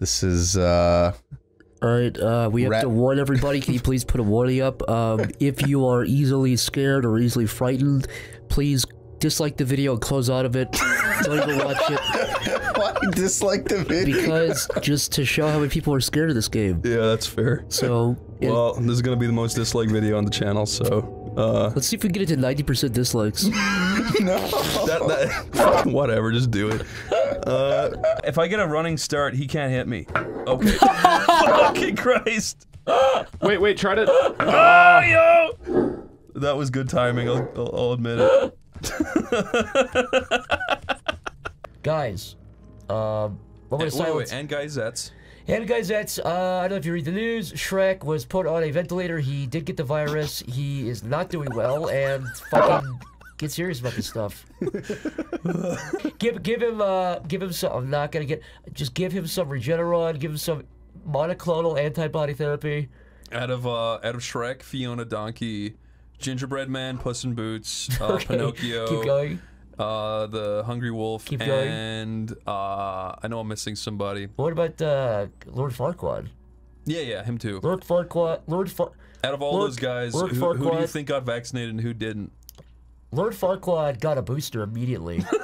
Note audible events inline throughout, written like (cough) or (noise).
This is uh All right, uh, we have Rat- to warn everybody. Can you please put a warning up? Um, (laughs) if you are easily scared or easily frightened, please dislike the video and close out of it. Don't even watch it (laughs) why dislike the video? because just to show how many people are scared of this game. Yeah, that's fair. So (laughs) it- Well, this is gonna be the most disliked video on the channel, so uh, let's see if we can get it to ninety percent dislikes. that, that whatever, just do it. Uh, if I get a running start, he can't hit me. Okay. (laughs) Fucking Christ! Wait, wait, try to. Oh, yo! That was good timing. I'll, I'll, I'll admit it. (laughs) Guys, um, what Wait, was wait, silence? and Gazettes. And guys, that's uh, I don't know if you read the news. Shrek was put on a ventilator. He did get the virus. He is not doing well, and fucking get serious about this stuff. (laughs) give give him uh give him some. I'm not gonna get. Just give him some Regeneron. Give him some monoclonal antibody therapy. Out of uh, out of Shrek, Fiona, Donkey, Gingerbread Man, Puss in Boots, (laughs) uh, Okay, Pinocchio, Keep going. uh, the Hungry Wolf, Keep going. and uh, I know I'm missing somebody. What about uh, Lord Farquaad? Yeah, yeah, him too. Lord Farquaad. Lord Far. Out of all Lord- those guys, Lord who, who do you think got vaccinated and who didn't? Lord Farquaad got a booster immediately. (laughs)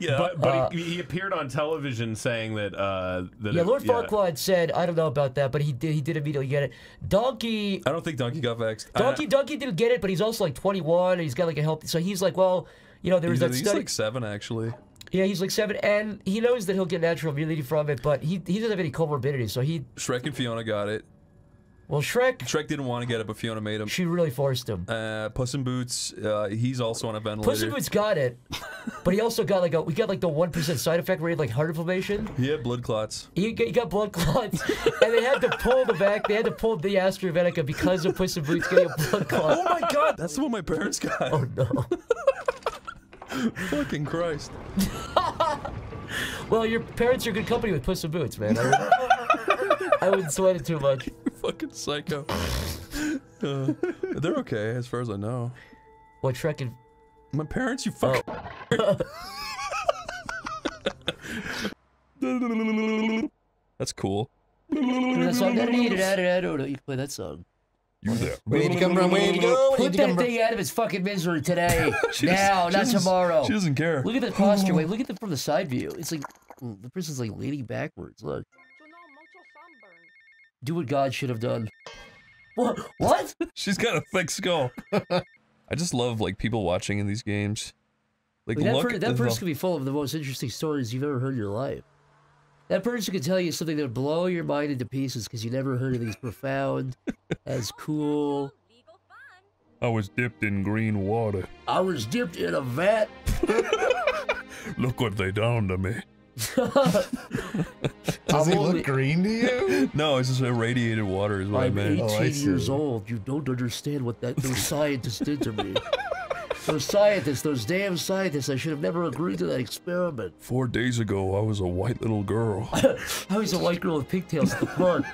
Yeah, But, but Uh, he, he appeared on television saying that. Uh, that yeah, it- Lord Farquaad said, I don't know about that, but he did. He did immediately get it. Donkey I don't think Donkey got vaxxed. Donkey Donkey didn't get it, but he's also like 21 and he's got like a healthy. So he's like, well, you know, there was he's, that he's study. like seven actually. yeah, he's like seven, and he knows that he'll get natural immunity from it, but he he doesn't have any comorbidity. So he, Shrek and Fiona got it. Well, Shrek, Shrek didn't want to get it, but Fiona made him. she really forced him. Uh, Puss in Boots, uh, he's also on a ventilator. Puss in Boots got it, but he also got like a we got like the one percent side effect rate, like heart inflammation. He had blood clots. He got, he got blood clots, and they had to pull the back. They had to pull the AstraZeneca because of Puss in Boots getting a blood (laughs) clot. Oh my god, that's the one my parents got. Oh no. (laughs) Fucking Christ. (laughs) Well, your parents are good company with Puss in Boots, man. I wouldn't, I wouldn't sweat it too much. Fucking psycho. (laughs) Uh, they're okay, as far as I know. What Shrek and My parents, you fuck. (laughs) That's cool. that song? You play that song. You there? Way to come from way to go. Put that thing out of its fucking misery today. Now, doesn't- not she doesn't- tomorrow. She doesn't care. Look at the posture. (sighs) Wait, look at them from the side view. It's like mm, the person's like leaning backwards. Look. Do what God should have done. What? What? (laughs) She's got a thick skull. (laughs) I just love like people watching in these games. Like Like, that, per- that person could be full of the most interesting stories you've ever heard in your life. That person could tell you something that would blow your mind into pieces because you never heard anything as profound, (laughs) as cool. I was dipped in green water. I was dipped in a vat. Look what they done to me. (laughs) Does I'm he only- look green to you? (laughs) No, it's just irradiated water is what I I'm meant. 18 Oh, I years old. You don't understand what that those (laughs) scientists did to me. Those scientists, those damn scientists, I should have never agreed to that experiment. Four days ago, I was a white little girl. I was a white girl with pigtails at the park.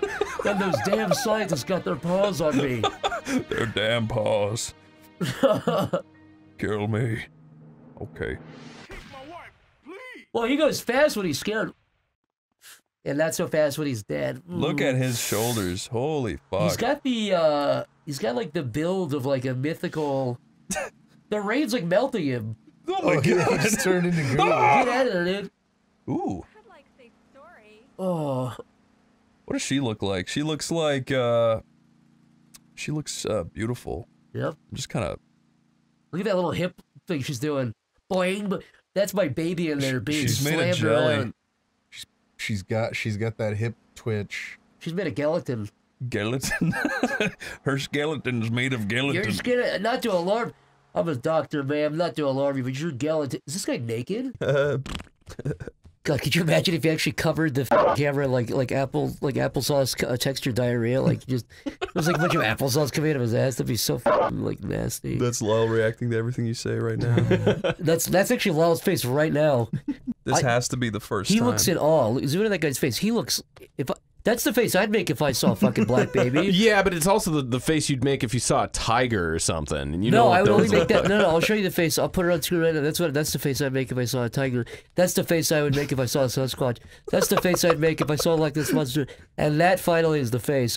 then those damn scientists got their paws on me. Their damn paws. Kill me. Okay. Well, he goes fast when he's scared. And not so fast when he's dead. Look at his shoulders. Holy fuck. He's got the uh he's got like the build of like a mythical (laughs) The rain's like melting him. oh my Oh, (laughs) he god. just turned into (laughs) goo. Get out of there, dude. Ooh. Oh. What does she look like? She looks like uh she looks uh beautiful. Yep. I'm just kind of Look at that little hip thing she's doing. Boing. That's my baby in there being she's made of slammed jelly. around. She's got she's got that hip twitch. She's made a gelatin. skeleton. (laughs) Her skeleton's made of gelatin. You're skeleton. just gonna not to alarm. I'm a doctor, man. I'm not to alarm you, but you're skeleton. Is this guy naked? Uh, (laughs) God, could you imagine if you actually covered the f- camera like like apple like applesauce uh, texture diarrhea? Like just there's like a bunch of applesauce coming out of his ass. That'd be so f- like nasty. that's Lyle reacting to everything you say right now. (laughs) That's that's actually Lyle's face right now. This I- has to be the first He time. looks in all. Zoom into that guy's face. He looks if I, That's the face I'd make if I saw a fucking Black (laughs) Baby. Yeah, but it's also the, the face you'd make if you saw a tiger or something. And you no, know I would only those make that. No, no, I'll show you the face. I'll put it on screen right now. That's what. That's the face I'd make if I saw a tiger. That's the face I would make if I saw a Sasquatch. That's the face I'd make if I saw like this monster. And that finally is the face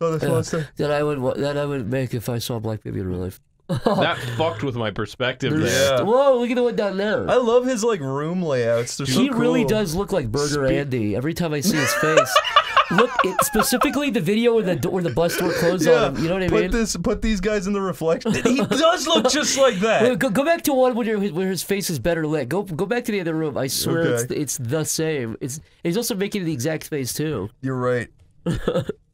Oh, this uh, monster. that I would that I would make if I saw a Black Baby in real life. (laughs) that fucked with my perspective. Yeah. Whoa! Look at the one down there. I love his like room layouts. They're so he really does look like Burger Andy every time I see his face. (laughs) look, it, specifically the video where the do- where the bus door closed Yeah, on him. You know what I put mean? this, put these guys in the reflection. (laughs) he does look just like Wait, (laughs) that. go, go back to one where, where his face is better lit. Go go back to the other room. I swear it's Okay. it's the same. It's he's also making the exact face too, You're right. (laughs)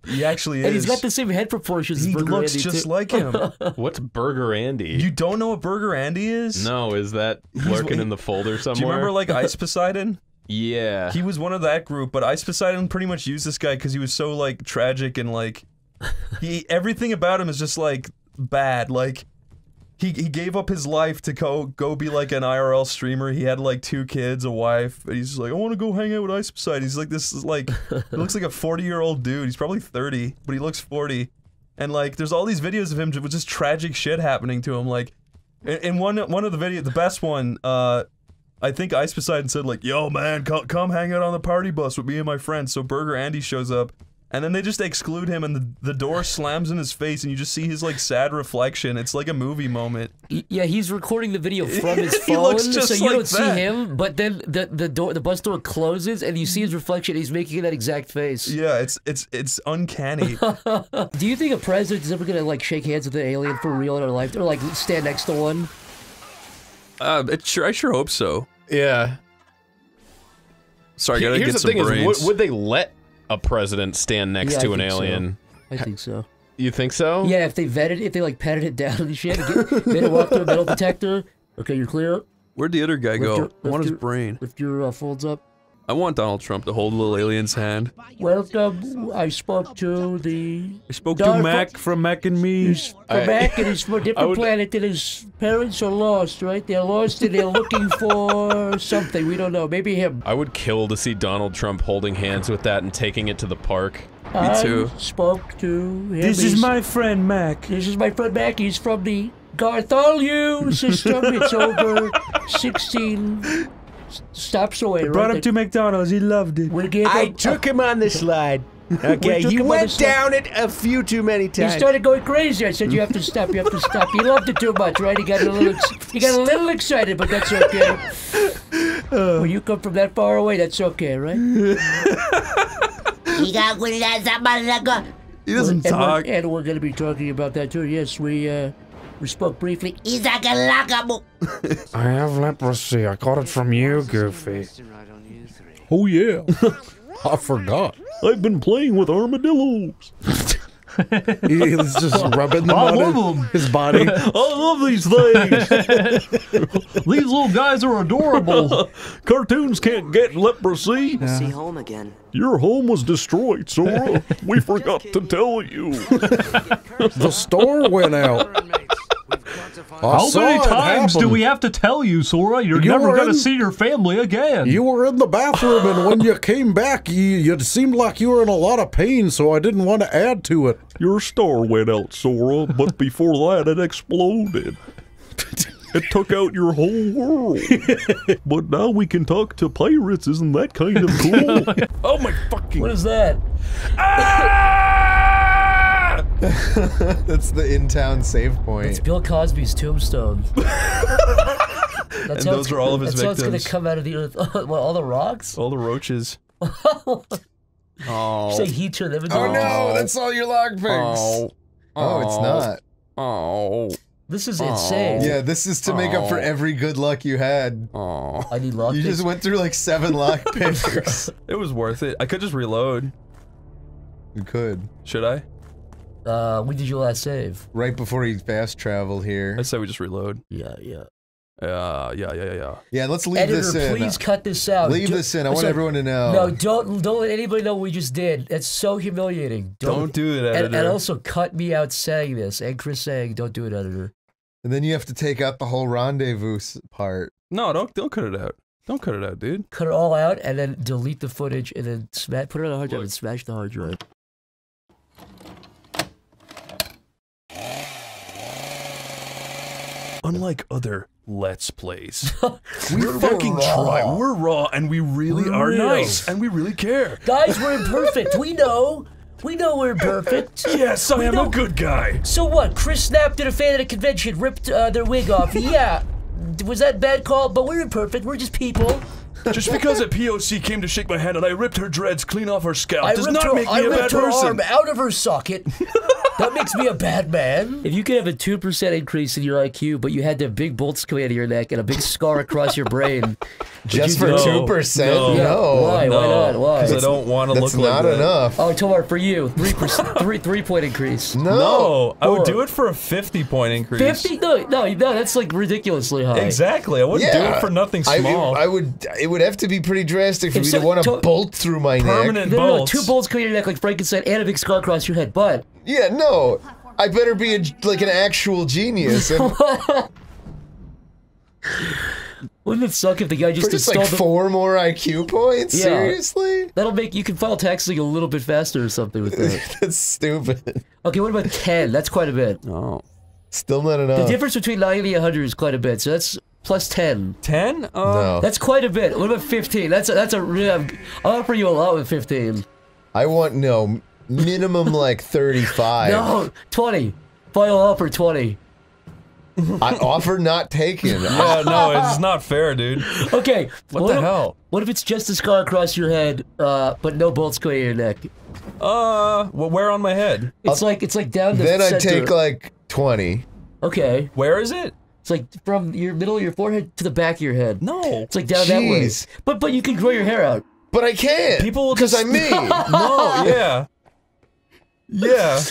He actually is. and he's got the same head proportions. He as Burger looks Andy, just too. like him. What's Burger Andy? You don't know what Burger Andy is? no, is that lurking in the folder somewhere? Do you remember like Ice Poseidon? Yeah. He was one of that group, but Ice Poseidon pretty much used this guy because he was so like tragic and like (laughs) he everything about him is just like bad. Like he he gave up his life to go go be like an IRL streamer. He had like two kids, a wife. And he's just like, I want to go hang out with Ice Poseidon. He's like this is like he looks like a forty year old dude. He's probably thirty, but he looks forty. And like, there's all these videos of him with just tragic shit happening to him. Like, in, in one one of the video, the best one, uh, I think Ice Poseidon said like, "Yo, man, come, come hang out on the party bus with me and my friends." So Burger Andy shows up, and then they just exclude him, and the, the door slams in his face, and you just see his like sad reflection. It's like a movie moment. Yeah, he's recording the video (laughs) from his He phone, looks just so you like don't see him. But then the the door, the bus door closes, and you see his reflection. He's making that exact face. Yeah, it's it's it's uncanny. (laughs) Do you think a president is ever gonna like shake hands with an alien for real in their life, or like stand next to one? uh, it sure, I sure hope so. Yeah. Sorry, gotta Here's get the some thing: is, would, would they let a president stand next Yeah, I to an think so. alien? I think so. You think so? Yeah, if they vetted, if they like patted it down and shit, and get, made it walk through a metal detector. Okay, you're clear. Where'd the other guy go? your- I want lift his your- brain. Lift your uh, folds up. I want Donald Trump to hold a little alien's hand. Welcome. I spoke to the I spoke Donald to Mac from Mac and Me. He's from I- back and he's from a (laughs) different would- planet and his parents are lost, right? They're lost and they're looking for something. We don't know. Maybe him. I would kill to see Donald Trump holding hands with that and taking it to the park. I too. spoke to him. He's- is my friend Mac. This is my friend Mac. He's from the Gartholiu system. It's over (laughs) 16 s- stops away. right? Brought him to McDonald's. He loved it. We gave I him- took him on the slide. (laughs) Okay, took he him on the went down it a few too many times. He started going crazy. I said, "You have to stop. You have to stop." He loved it too much, right? He got a little, he got a (laughs) little excited, but that's okay. when you come from that far away, that's okay, right? He doesn't and talk. We're, and we're going to be talking about that too. Yes, we uh, we spoke briefly. Is that a logable? (laughs) I have leprosy. I got it from you, Goofy. Oh yeah. (laughs) I forgot. I've been playing with armadillos. He's just (laughs) rubbing them I on love his, 'em. his body. I love these things. these little guys are adorable. Cartoons can't get leprosy. See home again. Your home was destroyed, Sora. we forgot to tell you. The store went out. I How many times do we have to tell you, Sora? You're You never going to see your family again. You were in the bathroom, and when you came back, you, you seemed like you were in a lot of pain, so I didn't want to add to it. Your star went out, Sora, but before that, it exploded. It took out your whole world. but now we can talk to pirates. Isn't that kind of cool? (laughs) Oh my fucking. What is that? (laughs) (laughs) That's the in-town save point. It's Bill Cosby's tombstone. (laughs) that's And how those it's- are all of his That's how it's gonna come out of the earth. (laughs) what, all the rocks? All the roaches. Oh. Say he turned them into Oh no, that's all your log pigs. Oh, it's not. Oh. This is insane. Yeah, this is to make up for every good luck you had. Oh. I need lock You picks. just went through like seven lock picks. It was worth it. I could just reload. you could. Should I? Uh, when did you last save? Right before he fast traveled here. I say we just reload. Yeah, yeah. Yeah, yeah, yeah, yeah, yeah. Yeah, let's leave Editor, this in. please cut this out. Leave Do- this in. I want Sorry. everyone to know. No, don't don't let anybody know what we just did. That's so humiliating. Don't do it, editor. and, and also cut me out saying this and Chris saying, "Don't do it, editor." And then you have to take out the whole rendezvous part. No, don't don't cut it out. Don't cut it out, dude. cut it all out, and then delete the footage, and then smash, put it on the hard drive and smash the hard drive. Unlike other Let's Plays, (laughs) we fucking try. We're raw, and we really We're are real. nice, and we really care. Guys, we're imperfect. We know. We know we're imperfect. Yes, I am don't- a good guy. So what? Chris snapped did a fan at a convention, ripped uh, their wig off. (laughs) Yeah. Was that bad call? But we're imperfect. We're just people. Just because a POC came to shake my hand and I ripped her dreads clean off her scalp I does ripped not her, make me a bad ripped her person. arm out of her socket. that makes me a bad man. If you could have a two percent increase in your IQ, but you had to have big bolts coming out of your neck and a big scar across your brain, (laughs) Just you for do- two percent? No. No, why? Why not? Why? Because I don't want to look that's not enough. Oh, Tomar, for you, three percent, three three point increase. No, No, I would do it for a 50 point increase. Fifty? No, no, no. That's like ridiculously high. Exactly. I wouldn't do it for nothing I, small. I would. It would have to be pretty drastic for If me so- to want to to- bolt through my neck. Permanent No, no, no, bolts. two bolts coming out your neck like Frankenstein and a big scar across your head. But Yeah, no. I better be a, like an actual genius. And (laughs) wouldn't it suck if the guy just for just installed like the four more IQ points? Yeah. Seriously? That'll make you can file taxes a little bit faster or something with that. (laughs) That's stupid. Okay, what about 10? That's quite a bit. Oh. Still not enough. The difference between 90 and 100 is quite a bit, so that's plus 10. 10? Uh, no. That's quite a bit. What about 15? That's a, that's a real. I'll offer you a lot with 15. I want no minimum like 35. No, 20. Final offer 20. I offer not taken. (laughs) Yeah, no, it's not fair, dude. Okay. What the if, hell? What if it's just a scar across your head, uh, but no bolts going in your neck? Uh, well, where on my head? It's like it's like down the then I take like 20. Okay. Where is it? It's like from your middle of your forehead to the back of your head. No. It's like down that way. Jeez. But but you can grow your hair out. But I can't. People will because just- I'm me. (laughs) No, yeah. Yeah.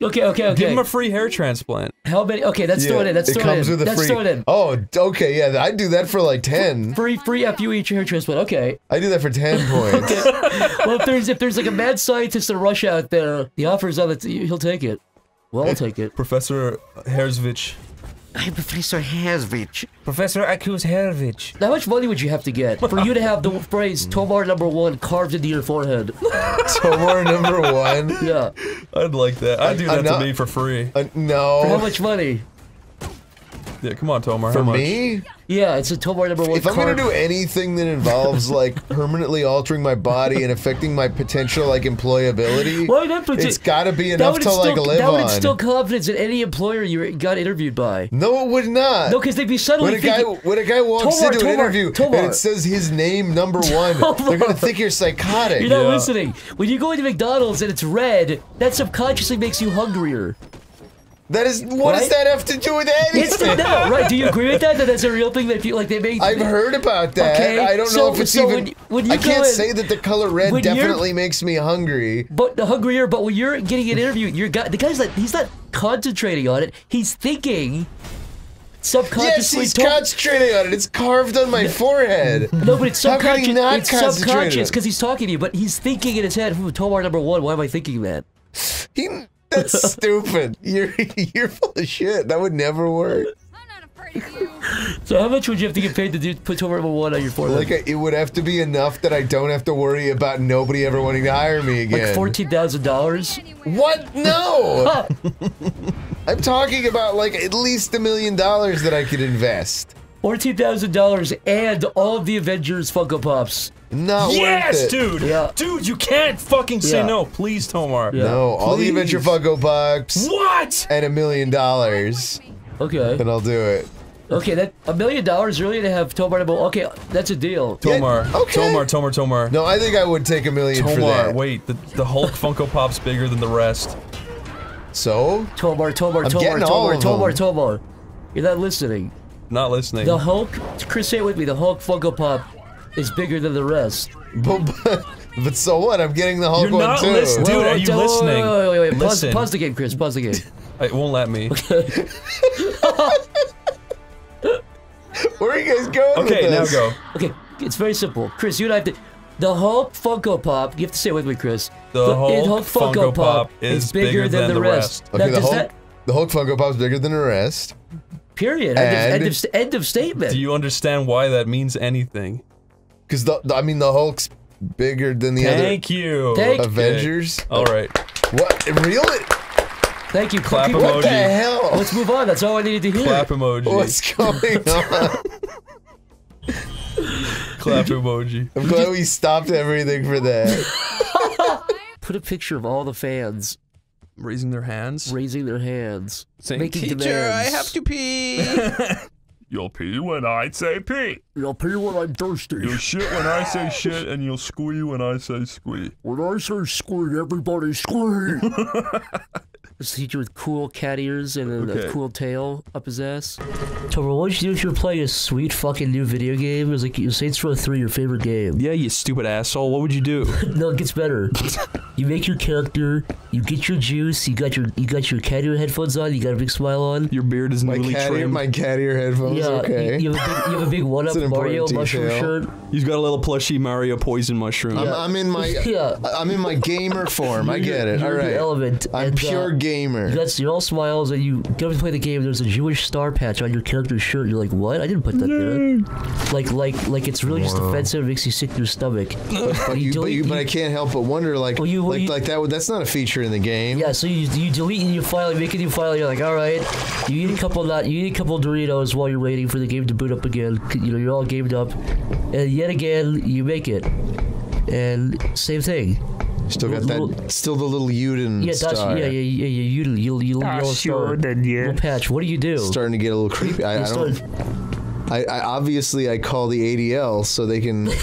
Okay, okay, okay. Give him a free hair transplant. How many? Okay, let's throw it in. Let's it throw comes it in. with a let's free. throw it in. Oh, d- okay, yeah, I'd do that for like 10. Free, free FU each hair transplant. Okay. I do that for 10 (laughs) points. okay. Well, if there's if there's like a mad scientist in Russia out there, the offer's on it. He'll take it. Well, I'll take it. Professor Herzvich. I'm Professor Hasvich. Professor Akuz Herzvich. How much money would you have to get for you to have the phrase "Tomar number one" carved into your forehead? (laughs) Tomar number one. Yeah. I'd like that. I'd do I'm that not- to me for free. Uh, For how much money? Yeah, come on, Tomar. For how much? me? Yeah, it's a Tomar number one. If I'm gonna do anything that involves (laughs) like permanently altering my body and affecting my potential like employability, Why not put it's it- gotta be enough would to like instill, live that would on. instill confidence in any employer you got interviewed by. No, it would not. No, because they'd be subtly when a guy when a guy walks Tomar, into an interview Tomar. and it says his name number (laughs) one, they're gonna think you're psychotic. You're not Yeah. listening. When you go into McDonald's and it's red, that subconsciously makes you hungrier. That is what does that have to do with It's the anything? no, right? Do you agree with that? That that's a real thing that you like they make. I've heard about that. Okay, I don't so- know if it's so even. when- when you I can't in- say that the color red definitely makes me hungry. But the hungrier, but when you're getting an interview, your guy, the guy's like, he's not concentrating on it. He's thinking subconsciously. Yes, he's concentrating on it. It's carved on my forehead. no, but it's How can he subconscious. not It's subconscious because he's talking to you, but he's thinking in his head, "Hmm, Tomar number one. Why am I thinking that? He, that's (laughs) stupid. You're (laughs) you're full of shit. That would never work. I'm not afraid of you. So how much would you have to get paid to do put number one on your forehead? Like it would have to be enough that I don't have to worry about nobody ever wanting to hire me again. Like fourteen thousand dollars. What? No. (laughs) I'm talking about like at least a million dollars that I could invest. Fourteen thousand dollars and all of the Avengers Funko Pops. Not Yes, worth it. dude. Yeah. Dude, you can't fucking say Yeah. no. Please, Tomar. Yeah. No, all the Please. Adventure Funko Pops What? and a million dollars, Okay. and I'll do it. Okay, that a million dollars really to have Tomar number. Okay, that's a deal. Tomar. Yeah, okay. Tomar, Tomar, Tomar. No, I think I would take a million for that. wait. The, the Hulk Funko Pop's bigger than the rest. So Tomar, Tomar, I'm Tomar, all Tomar, of Tomar. Tomar. You're not listening. Not listening. The Hulk, Chris, say it with me. The Hulk Funko Pop is bigger than the rest. But, but, but so what? I'm getting the Hulk You're one not too. listening. Dude, are you wait, listening? Wait, wait, wait, wait. Pause, Listen. pause the game, Chris. Pause the game. (laughs) It won't let me. (laughs) Where are you guys going Okay, with now this? go. Okay, it's very simple. Chris, you and I have to. The Hulk Funko Pop. You have to say it with me, Chris. The Hulk Funko Pop is bigger than the rest. Okay, Now, the does Hulk, that the Hulk Funko Pop's bigger than the rest. Period? End, of, end, of, end of statement. Do you understand why that means anything? Because the, the- I mean the Hulk's bigger than the Thank you. Thank- other Avengers. All right. What? Really? Thank you. Clap Cookie. What the emoji. hell? Let's move on. That's all I needed to hear. Clap emoji. What's going on? Clap emoji. I'm glad we stopped everything for that. (laughs) Put a picture of all the fans Raising their hands. raising their hands, Saying, making "Teacher, demands. I have to pee. (laughs) You'll pee when I say pee. You'll pee when I'm thirsty. You'll shit when I say shit, and you'll squee when I say squee. When I say squeak, everybody squeak. (laughs) This teacher with cool cat ears and a, Okay. a cool tail up his ass. Tomer, what would you do if you were playing a sweet fucking new video game? It was like Saints Row 3, your favorite game. Yeah, you stupid asshole. What would you do? (laughs) No, it gets better. you make your character, you get your juice, you got your you got your cat ear headphones on, you got a big smile on. Your beard is My newly cat ear, trimmed. my cat ear headphones. Yeah, okay. you, you have a big, you have a big one-up It's an Mario important mushroom shirt. He's got a little plushy Mario poison mushroom. I'm, I'm in my (laughs) Yeah. I'm in my gamer form. I get it. you're All the right. element. I'm and, pure uh, gamer. You got you're all smiles and you go to play the game. There's a Jewish star patch on your character's shirt. You're like, what? I didn't put that there. Like, like, like it's really just offensive. It makes you sick to your stomach. (laughs) But, you, but, you, but I can't help but wonder, like, Well, you- well, like, you- like that. That's not a feature in the game. Yeah, so you, you delete and you file, you make a new file. You're like, all right, you eat a couple not, you eat a couple Doritos while you're waiting for the game to boot up again. You know, you're all gamed up, and yet again you make it, and same thing. Still got Little- that. Still the little Uden Yeah, that's star. yeah, yeah, yeah, yeah. You, you, you, Ah, yellow star, little patch. What do you do? Starting to get a little creepy. I, I don't. I, I obviously I call the ADL so they can. (laughs)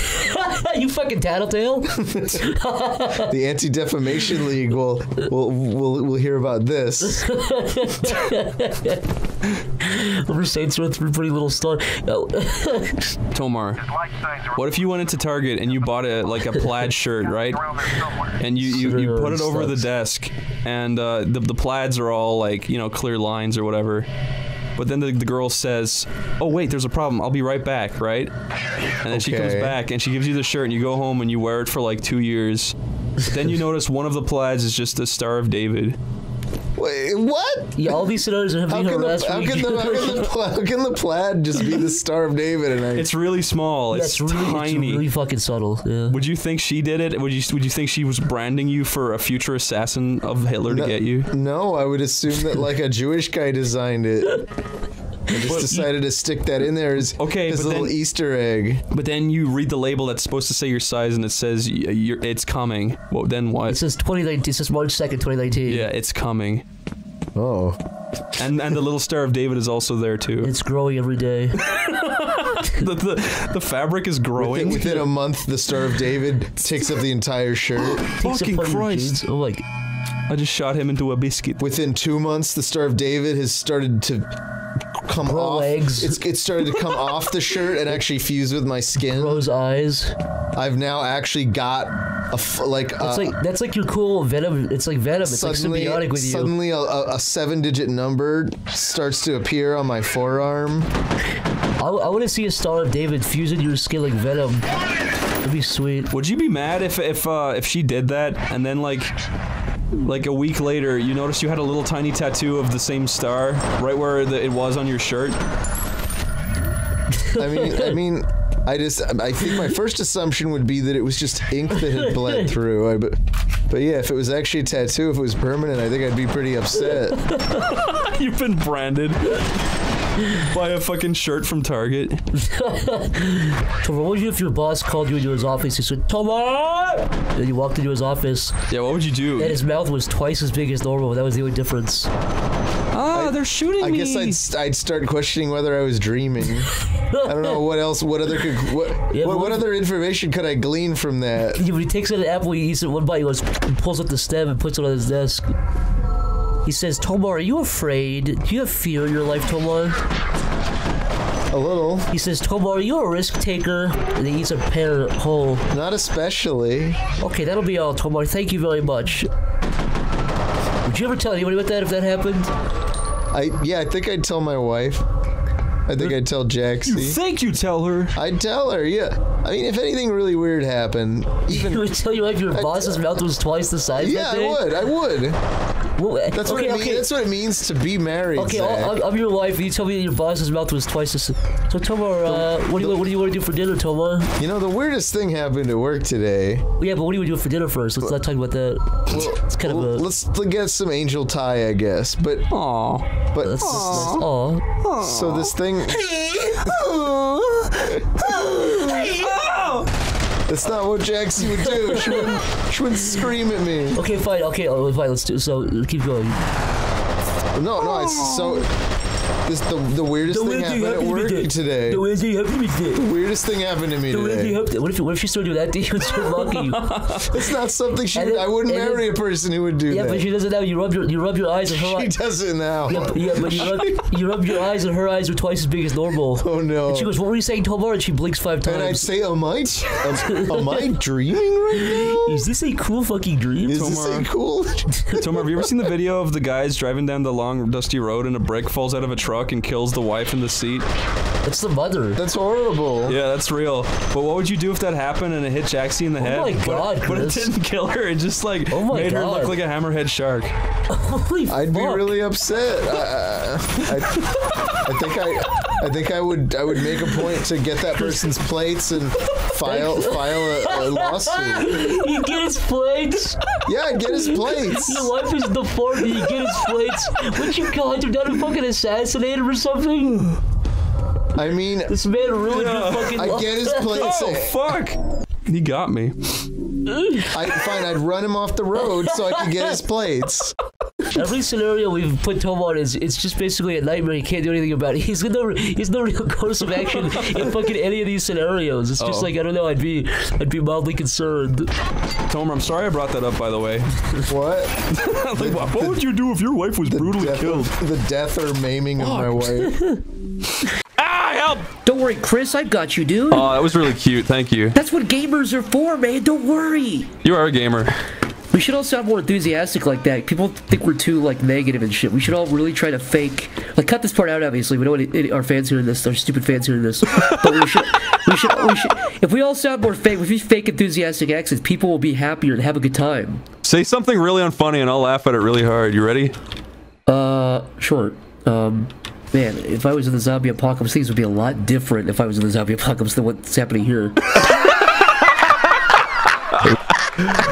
(laughs) you fucking tattletale. (laughs) the Anti Defamation League will will will will hear about this. (laughs) Over Saints Row three pretty little star. Tomar, what if you went into Target and you bought a like a plaid shirt, right? And you you, you put it over the desk, and uh, the the plaids are all like you know clear lines or whatever. But then the, the girl says, "Oh wait, there's a problem. I'll be right back." Right? And then she comes back and she gives you the shirt, and you go home and you wear it for like two years. then you (laughs) notice one of the plaids is just the Star of David. Wait, what? Yeah, all these scenarios have How been can, the, harassed how, for can the, how, can the, how can the plaid just be the Star of David? And I, It's really small. It's That's really, tiny. It's really fucking subtle. Yeah. Would you think she did it? Would you Would you think she was branding you for a future assassin of Hitler to get you? no, I would assume that like a Jewish guy designed it. I just decided to stick that in there as Okay, as a little then- Easter egg. But then you read the label that's supposed to say your size, and it says you're, it's coming. Well, then It what? says 2019. It says March 2nd, 2019. Yeah, it's coming. Oh, And and the little Star of David is also there too. It's growing every day. (laughs) the, the, the fabric is growing. within, within a month, the Star of David takes up the entire shirt. Fucking a part of your Christ. jeans. Oh my. I just shot him into a biscuit. Within two months, the Star of David has started to come Grow off. legs. It's it started to come (laughs) off the shirt and actually fuse with my skin. Rose eyes. I've now actually got a f- like That's a, like that's like your cool venom. It's like venom. It's like symbiotic with you. suddenly a, a, a seven-digit number starts to appear on my forearm. I, I want to see a Star of David fusing your skin like venom. That'd be sweet. Would you be mad if if uh, if she did that and then like like a week later you noticed you had a little tiny tattoo of the same star right where the, it was on your shirt? I mean, I mean, I just I think my first assumption would be that it was just ink that had bled (laughs) through. I, but but yeah, if it was actually a tattoo, if it was permanent, I think I'd be pretty upset. (laughs) You've been branded (laughs) by a fucking shirt from Target. Tomer, (laughs) what would you do if your boss called you into his office? He said, Tomer! And you walked into his office, Yeah, what would you do? and his mouth was twice as big as normal. That was the only difference. ah, they're shooting I me. guess I'd I'd start questioning whether I was dreaming. I don't know what else. What other could, what Yeah, what, what what- other information could I glean from that? Yeah, when he takes out an apple, he eats it one bite, he goes, and pulls up the stem and puts it on his desk. He says, Tomar, are you afraid? Do you have fear in your life, Tomar? A little, He says, Tomar, are you a risk taker? And he eats a pear whole. not especially. Okay, that'll be all, Tomar. Thank you very much. Would you ever tell anybody about that if that happened? I yeah, I think I'd tell my wife. I think I'd tell Jaxie. you Jaxie. think you tell her? I'd tell her, yeah. I mean, if anything really weird happened, (laughs) even You would tell your wife your boss's mouth was twice the size yeah, that I would. I would. Well, That's what okay, it means. okay. That's what it means to be married. Okay, Zach. I'll- I'm, I'm your wife. You tell me your boss's mouth was twice as. So, Tomar, uh, what do you what do you want to do for dinner, Tomar? you know, the weirdest thing happened at work today. Yeah, but what do you want to do for dinner first? Let's not talk about that. It's kind of a. let's get some angel tie, I guess. But Aw. but That's, that's, aw. so this thing. (laughs) That's not what Jaxie would do. She wouldn't, she wouldn't scream at me. Okay, fine. Okay, oh, fine. Let's do. So keep going. No, no, it's so. This the the weirdest thing happened at work today. The weirdest thing happened to me today. The weirdest thing happened to me The weirdest thing today. happened. What if what if she started doing that to you and started mocking you? (laughs) It's not something she. Would, then- I wouldn't and then- marry a person who would do Yeah, that. but she does it now. You rub your you rub your eyes and her She eyes. does it now. Yeah, but, yeah, but you rub, you rub your eyes and her eyes are twice as big as normal. (laughs) Oh no. And she goes, "What were you saying, Tomar?" And she blinks five times. and I'd say, am I, am, (laughs) am I dreaming right now? Is this a cool fucking dream? Is this a cool? Tomar, have you ever seen the video of the guys driving down the long, dusty road and a brick falls out of a truck and kills the wife in the seat? That's the mother. That's horrible. Yeah, that's real. But what would you do if that happened and it hit Jaxie in the oh head? Oh my But- God, But, it Chris. didn't kill her. It just like Oh my made her God. look like a hammerhead shark. (laughs) Holy I'd be fuck. really upset. I, I, I think I, I think I would, I would make a point to get that person's plates and file, (laughs) file a, a lawsuit. You get his plates. Yeah, get his plates. Your wife is deformed. You get his plates. What you call it? You're not a fucking assassinator or something. I mean, This man ruined your fucking I life. get his plates. Oh fuck! He got me. I, fine, I'd run him off the road so I could get his plates. (laughs) Every scenario we've put Tom on is it's just basically a nightmare. He can't do anything about it. He's no he's no real (laughs) course of action in fucking any of these scenarios. It's just Oh. like I don't know. I'd be I'd be mildly concerned. Tomer, I'm sorry I brought that up, by the way. (laughs) What? like, what, what would you do if your wife was brutally Death killed? of, the death or maiming of my wife. Ah, help! Don't worry, Chris, I got you, dude. Oh, that was really cute. Thank you. That's what gamers are for, man. Don't worry. You are a gamer. We should all sound more enthusiastic like that. People think we're too like negative and shit. We should all really try to fake. Like, cut this part out. Obviously, we don't want any, our fans hearing this. Our stupid fans hearing this. But we should, we should, we should. If we all sound more fake, if we fake enthusiastic accents, people will be happier and have a good time. Say something really unfunny and I'll laugh at it really hard. You ready? Uh, sure. Um, man, if I was in the zombie apocalypse, things would be a lot different if I was in the zombie apocalypse than what's happening here.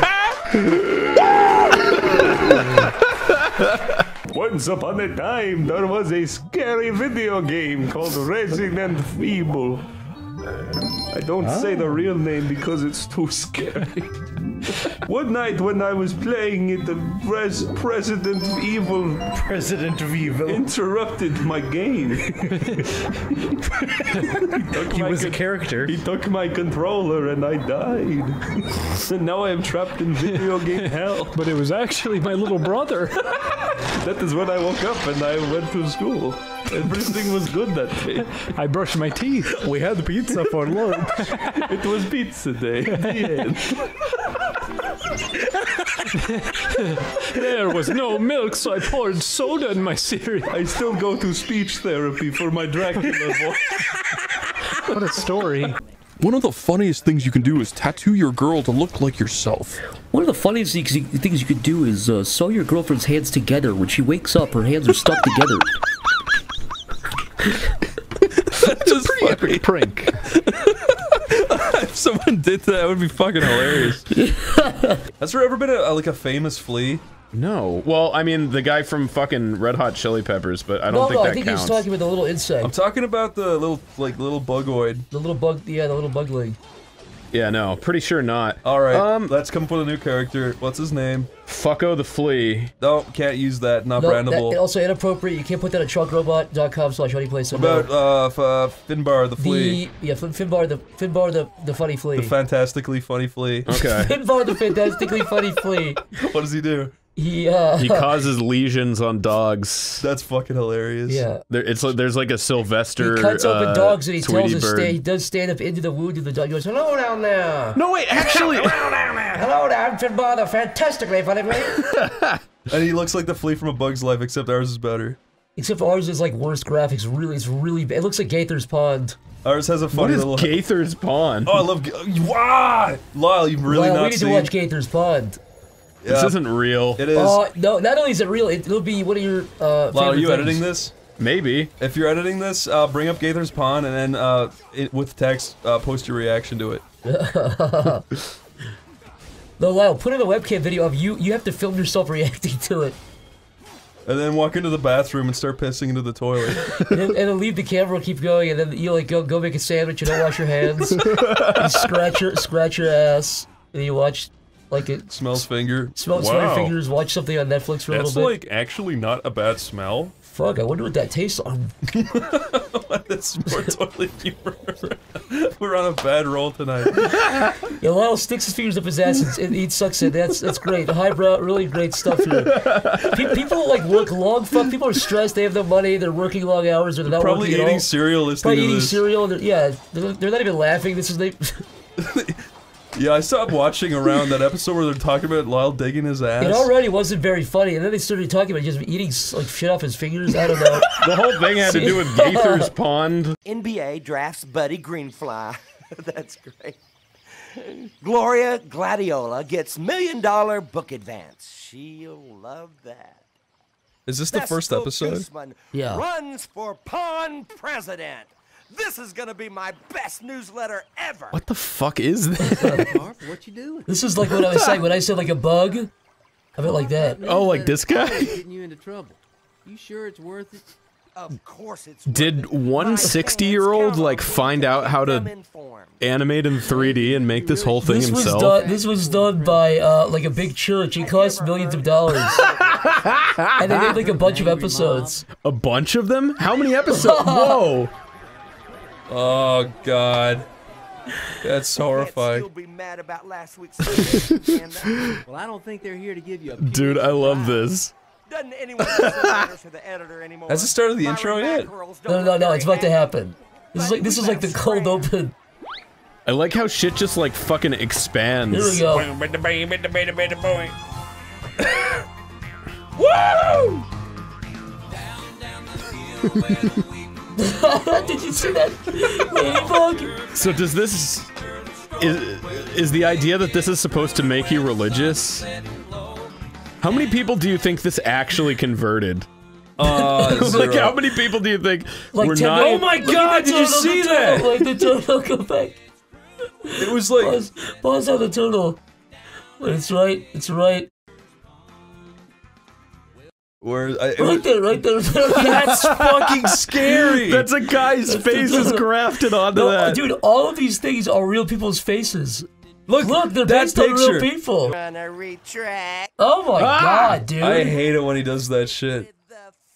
(laughs) (laughs) Once upon a time, there was a scary video game called Resident Evil. I don't say the ah. real name because it's too scary. (laughs) One night when I was playing it, the pres- President Evil President of Evil. interrupted my game. (laughs) He was a character. He took my controller and I died. (laughs) and now I am trapped in video game hell. But it was actually my little brother. That is when I woke up and I went to school. Everything was good that day. I brushed my teeth. We had pizza for lunch. (laughs) It was pizza day. (laughs) The. There was no milk, so I poured soda in my cereal. I still go to speech therapy for my Dracula voice. What a story. One of the funniest things you can do is tattoo your girl to look like yourself. One of the funniest things you, things you could do is uh, sew your girlfriend's hands together. When she wakes up, her hands are stuck together. Just fucking Prank. (laughs) if someone did that, it would be fucking hilarious. (laughs) Has there ever been a, like a famous flea? No. Well, I mean, the guy from fucking Red Hot Chili Peppers, but I don't No, think no, that I think counts. he's talking about the little insect, I'm talking about the little like little bugoid. the little bug. Yeah, the little bugling. Yeah, no, pretty sure not. All right, Um, let's come up with a new character. What's his name? Fucko the Flea. No, can't use that. Not No, brandable. and also inappropriate. You can't put that at trunkrobot.com slash oneyplays. So about no. uh, f- uh, Finbar the flea, the yeah, Finbar the Finbar the the funny flea. the fantastically funny flea. Okay. (laughs) Finbar the fantastically funny flea. (laughs) what does he do? He uh he causes lesions on dogs. That's fucking hilarious. yeah. There, it's like there's like a Sylvester. He cuts open uh, dogs and he tells Tweety us stay. He does stand up into the wound of the dog. He goes, "Hello down there. No, wait, (laughs) actually. Hello down there, I'm Finbar the fantastically funny flea." (laughs) And he looks like the flea from A Bug's Life, except ours is better. Except ours is like worse graphics. Really, it's really bad. It looks like Gaither's Pond. Ours has a What funny is little. Gaither's Pond? Oh, I love. Ga- Wow, Lyle, you've really well, not we need seen. to watch Gaither's Pond. This Yeah. isn't real. It is. Uh, no, not only is it real, it, will be one of your uh. Lyle, are favorite you things. editing this? Maybe. If you're editing this, uh, bring up Gaither's Pond and then uh, it, with text, uh, post your reaction to it. (laughs) No, Lyle, put in a webcam video of you. You have to film yourself (laughs) reacting to it, And then walk into the bathroom and start pissing into the toilet. (laughs) and then, and then leave the camera, and keep going, and then you like go go make a sandwich. You don't wash your hands. you scratch your scratch your ass, and you watch like it Smells finger. smell smell your Wow. fingers. Watch something on Netflix for a That's little bit. That's like actually not a bad smell. Fuck, I wonder what that tastes like. (laughs) That's more toilet humor. (laughs) We're on a bad roll tonight. Yeah, Lyle sticks his fingers up his ass and, and eats sucks it. That's that's great. Highbrow, really great stuff here. Pe- people like work long. Fuck, people are stressed. They have no money. They're working long hours, or they're not Probably eating cereal listening Probably eating this. cereal. They're, yeah, they're, they're not even laughing. This is they. (laughs) Yeah, I stopped watching around that episode where they're talking about Lyle digging his ass. It already wasn't very funny, and then they started talking about just eating like shit off his fingers. I don't know. (laughs) The whole thing had to do with (laughs) Gaither's Pond. NBA drafts Buddy Greenfly. (laughs) That's great. Gloria Gladiola gets million dollar book advance. She'll love that. Is this the Vesco first episode? Yeah. Runs for pawn president. This is gonna be my best newsletter ever. What the fuck is this? what you doing? This is like what I was saying when I said like a bug. I meant like that. Oh, like this guy? Getting you into trouble. You sure it's worth it? Of course it's Did one 60 year old like find out how to animate in 3D and make this whole thing This was himself? done. This was done by uh, like a big church. It cost millions of dollars, and they made like a bunch of episodes. A bunch of them? How many episodes? (laughs) Whoa! Oh God, that's horrifying. You'll be mad about last week's (laughs) Well, I don't think they're here to give you a Dude, I love this. Doesn't anyone listen letters the editor anymore? Has it started the intro yet? No, no, no. It's about to happen. This is like this is like the cold open. I like how shit just like fucking expands. Here we go. Woo! (laughs) Did you see that? Ladybug? So does this is is the idea that this is supposed to make you religious? How many people do you think this actually converted? Uh, (laughs) like how many people do you think Like were not? Oh my God! Did you see the that? turtle, Like the turtle, go back. It was like Pause, pause on the turtle. It's right. It's right. Where I, it Right was, there. Right there. (laughs) that's fucking scary. That's a guy's face is (laughs) grafted onto No, that. dude, all of these things are real people's faces. look, Look, they're that based on real people. Gonna retract. Oh my ah! god, dude. I hate it when he does that shit.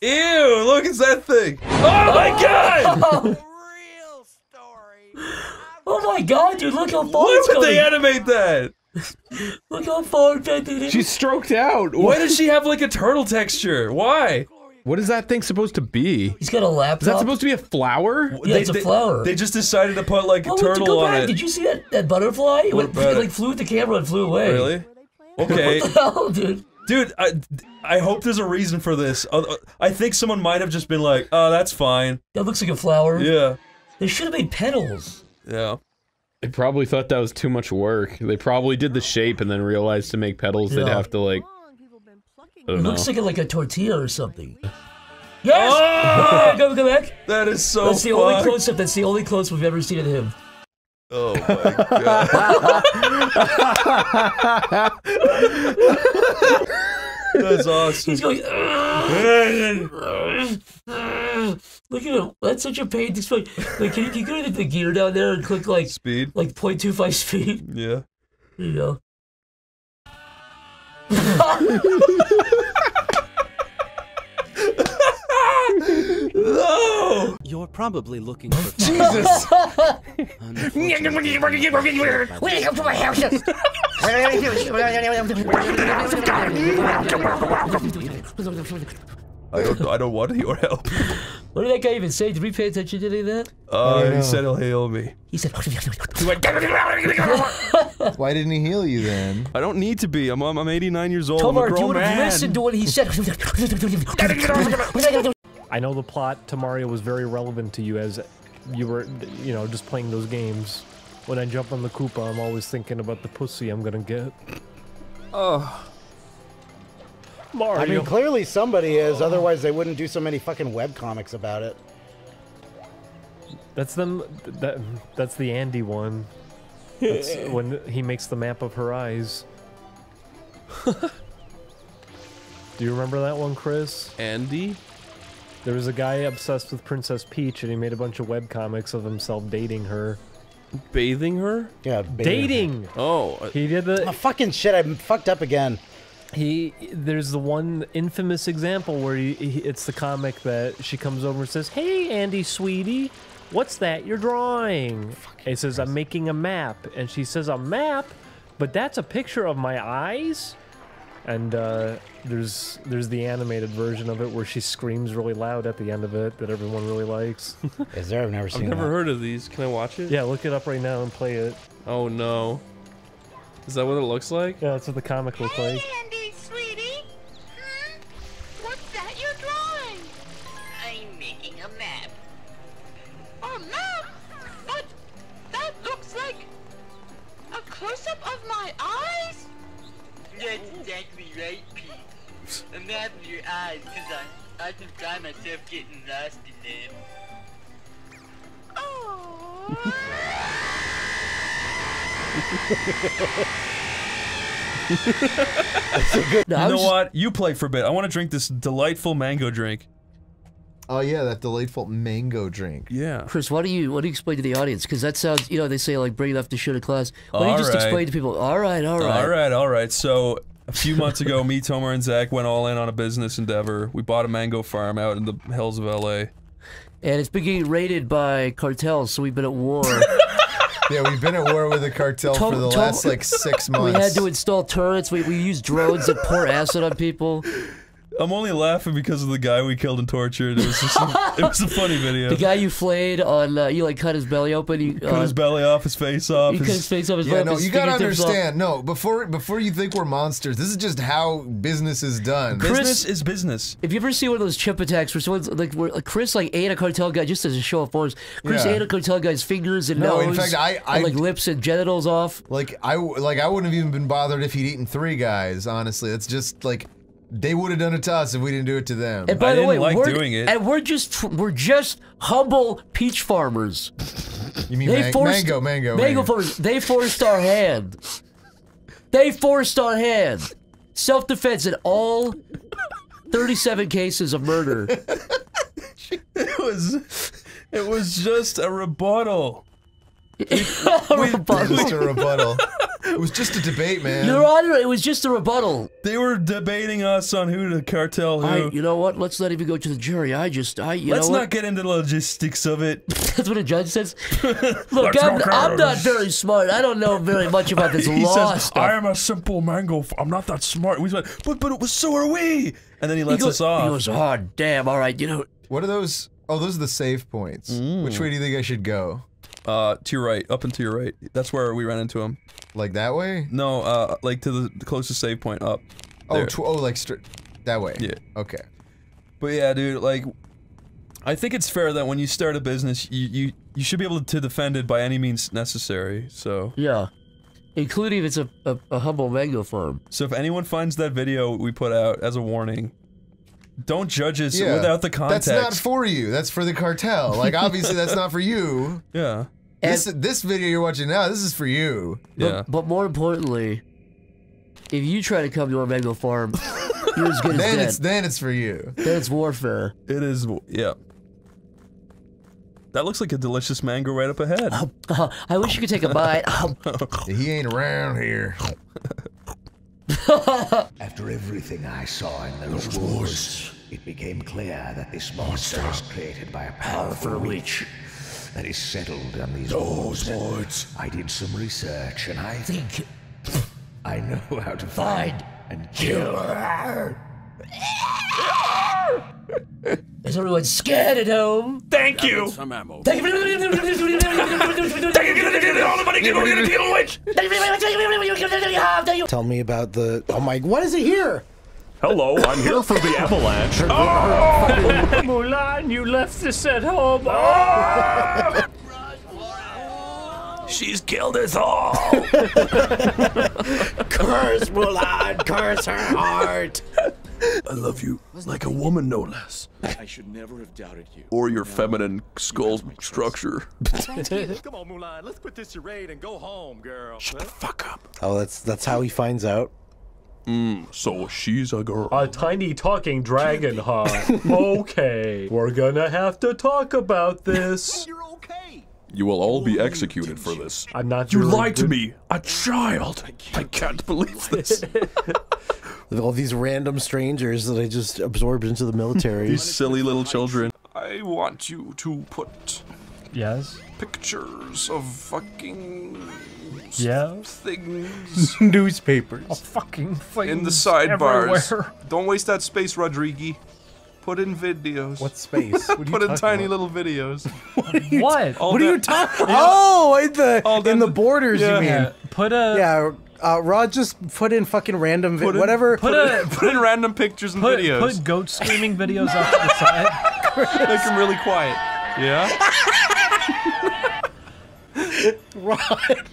Ew! Look, it's that thing. Oh my God! (laughs) Real story. oh my god, dude, look how far Why it's would going. they animate that? Look how far it's going. She's stroked out. Why does she have like a turtle texture? Why? What is that thing supposed to be? He's got a laptop. Is that supposed to be a flower? Yeah, they, it's a they- flower. They just decided to put like a turtle go on back. it. Did you see that, that butterfly? It, went, about it it? like flew at the camera and flew away. Really? Okay. What the hell, dude? Dude, I, I hope there's a reason for this. Uh, uh, I think someone might have just been like, oh, that's fine. That looks like a flower. Yeah. They should have made petals. Yeah. They probably thought that was too much work. They probably did the shape and then realized to make petals they'd have to like. I It don't know. looks like a, like a tortilla or something. Yes! Oh! (laughs) go, go back. That is so That's the only close up. That's the only close we've ever seen of him. Oh my god. (laughs) That's awesome. He's going. (laughs) Look at him. That's such a pain to explain. Like, can you, can you go to the gear down there and click like Speed. like 0.25 speed? Yeah. There you go. (laughs) (laughs) No! You're probably looking for (laughs) Jesus! Welcome to my house. I don't. I don't want your help. What did that guy even say? Did we pay attention to any of that? Uh, he said he'll heal me. He said. (laughs) Why didn't he heal you then? I don't need to be. I'm. I'm 89 years old. I'm a Tomar, grown you would have man. listened to what he said. (laughs) I know the plot to Mario was very relevant to you as you were, you know, just playing those games. When I jump on the Koopa, I'm always thinking about the pussy I'm gonna get. Oh. Mario. I mean, clearly somebody is. Otherwise, they wouldn't do so many fucking webcomics about it. That's them. That that's the Andy one. That's (laughs) when he makes the map of her eyes. (laughs) Do you remember that one, Chris? Andy? There was a guy obsessed with Princess Peach, and he made a bunch of webcomics of himself dating her. Bathing her? Yeah, Dating. Oh, uh, He did the Oh, fucking shit! I'm fucked up again. He there's the one infamous example where he, he, it's the comic that she comes over and says, "Hey, Andy, sweetie, what's that you're drawing?" And he says, "I'm making a map," and she says, "A map, but that's a picture of my eyes." And uh, there's there's the animated version of it where she screams really loud at the end of it that everyone really likes. (laughs) Is there? I've never seen. I've seen never that. heard of these. Can I watch it? yeah, look it up right now and play it. Oh no. Is that what it looks like? Yeah, that's what the comic looks like. Andy, find myself getting lost in them. you know what? You play for a bit. I want to drink this delightful mango drink. Oh yeah, that delightful mango drink. Yeah. Chris, why do you why do you explain to the audience? Because that sounds, you know, they say like bring it up to show to class. Why don't you just right. explain to people? All right, all right, All right, all right. So a few months ago, me, Tomer, and Zach went all in on a business endeavor. We bought a mango farm out in the hills of LA. And it's been getting raided by cartels, so we've been at war. (laughs) Yeah, we've been at war with the cartel Tom- for the Tom- last like six months. We had to install turrets. We, we used drones that pour acid on people. I'm only laughing because of the guy we killed and tortured. It was just, it was a funny video. (laughs) The guy you flayed on, uh, you like cut his belly open. You, cut uh, his belly off, his face off. You cut his face off, his yeah, no, his you gotta fingertips off. understand. No, before before you think we're monsters, this is just how business is done. Business is business. If you ever see one of those chip attacks where someone's like, where like Chris like ate a cartel guy just as a show of force. Chris Yeah. ate a cartel guy's fingers and No, nose, in fact, I- I- and, like lips and genitals off. Like I like I wouldn't have even been bothered if he'd eaten three guys. Honestly, it's just like they would have done it to us if we didn't do it to them. And by the way, we're, and we're just we're just humble peach farmers. You mean man- mango, mango, mango mango. farmers? They forced our hand. They forced our hand. Self defense in all thirty-seven cases of murder. (laughs) It was, it was just a rebuttal. (laughs) just a rebuttal. It was just a debate, man. Your Honor, it was just a rebuttal. They were debating us on who to cartel who. I, you know what? Let's not even go to the jury. I just, I, you Let's know not get into the logistics of it. (laughs) That's what a judge says. (laughs) Look, I'm, not I'm not very smart. I don't know very much about this he law says, stuff. "I am a simple mango. F- I'm not that smart." We went, "But but it was so are we." And then he lets goes- us off. he goes, "Oh damn! All right, you know." What are those? Oh, those are the save points. Mm. Which way do you think I should go? Uh, to your right, up and to your right. That's where we ran into him. Like that way? No, uh, like to the closest save point up. Oh, tw- oh, like straight that way. Yeah. Okay. But yeah, dude, like, I think it's fair that when you start a business, you you, you should be able to defend it by any means necessary. So Yeah, including if it's a, a, a humble mango farm. so if anyone finds that video we put out as a warning, don't judge us Yeah. without the context. That's not for you. That's for the cartel. Like obviously that's not for you. (laughs) Yeah. This this video you're watching now, this is for you. But, but more importantly, if you try to come to our mango farm, you're as good as (laughs) Then dead. it's then it's for you. Then it's warfare. It is, yeah. That looks like a delicious mango right up ahead. (laughs) I wish you could take a bite. (laughs) he ain't around here. After everything I saw in those wars, it became clear that this monster was created by a powerful witch that is settled on these wars. I did some research and I think I know how to find and kill her. Is everyone scared at home? Thank you. Some ammo. Thank you. Thank you. Tell me about the. Oh my! What is it here? Hello, I'm here for the avalanche. Oh! oh! Mulan, you left this at home. Oh! She's killed us all. (laughs) curse Mulan, curse her heart. I love you like a woman, no less. I should never have doubted you. Or your feminine skull structure. Come on, Mulan, let's quit this charade and go home, girl. Shut the fuck up. Oh, that's that's how he finds out. Mm, so she's a girl. A tiny talking dragon, huh? okay, we're gonna have to talk about this. (laughs) You're okay. You will all be executed for this. I'm not. You really lied to me, a child. I can't believe this. (laughs) With all these random strangers that I just absorbed into the military. These silly little children. I want you to put Yes. pictures of fucking Yeah. things (laughs) Newspapers. A fucking thing. in the sidebars. Everywhere. Don't waste that space, Rodriguez. Put in videos. What space? (laughs) What Put in tiny about? little videos. What? (laughs) All what are you talking? talking? Oh, in the in the borders, Yeah. you mean? Yeah, put a Yeah, uh, Rod just put in fucking random, vi- Put in- whatever. put a Put in random pictures and put, videos. put goat screaming videos off to the side. Make them really quiet. Yeah? Rod,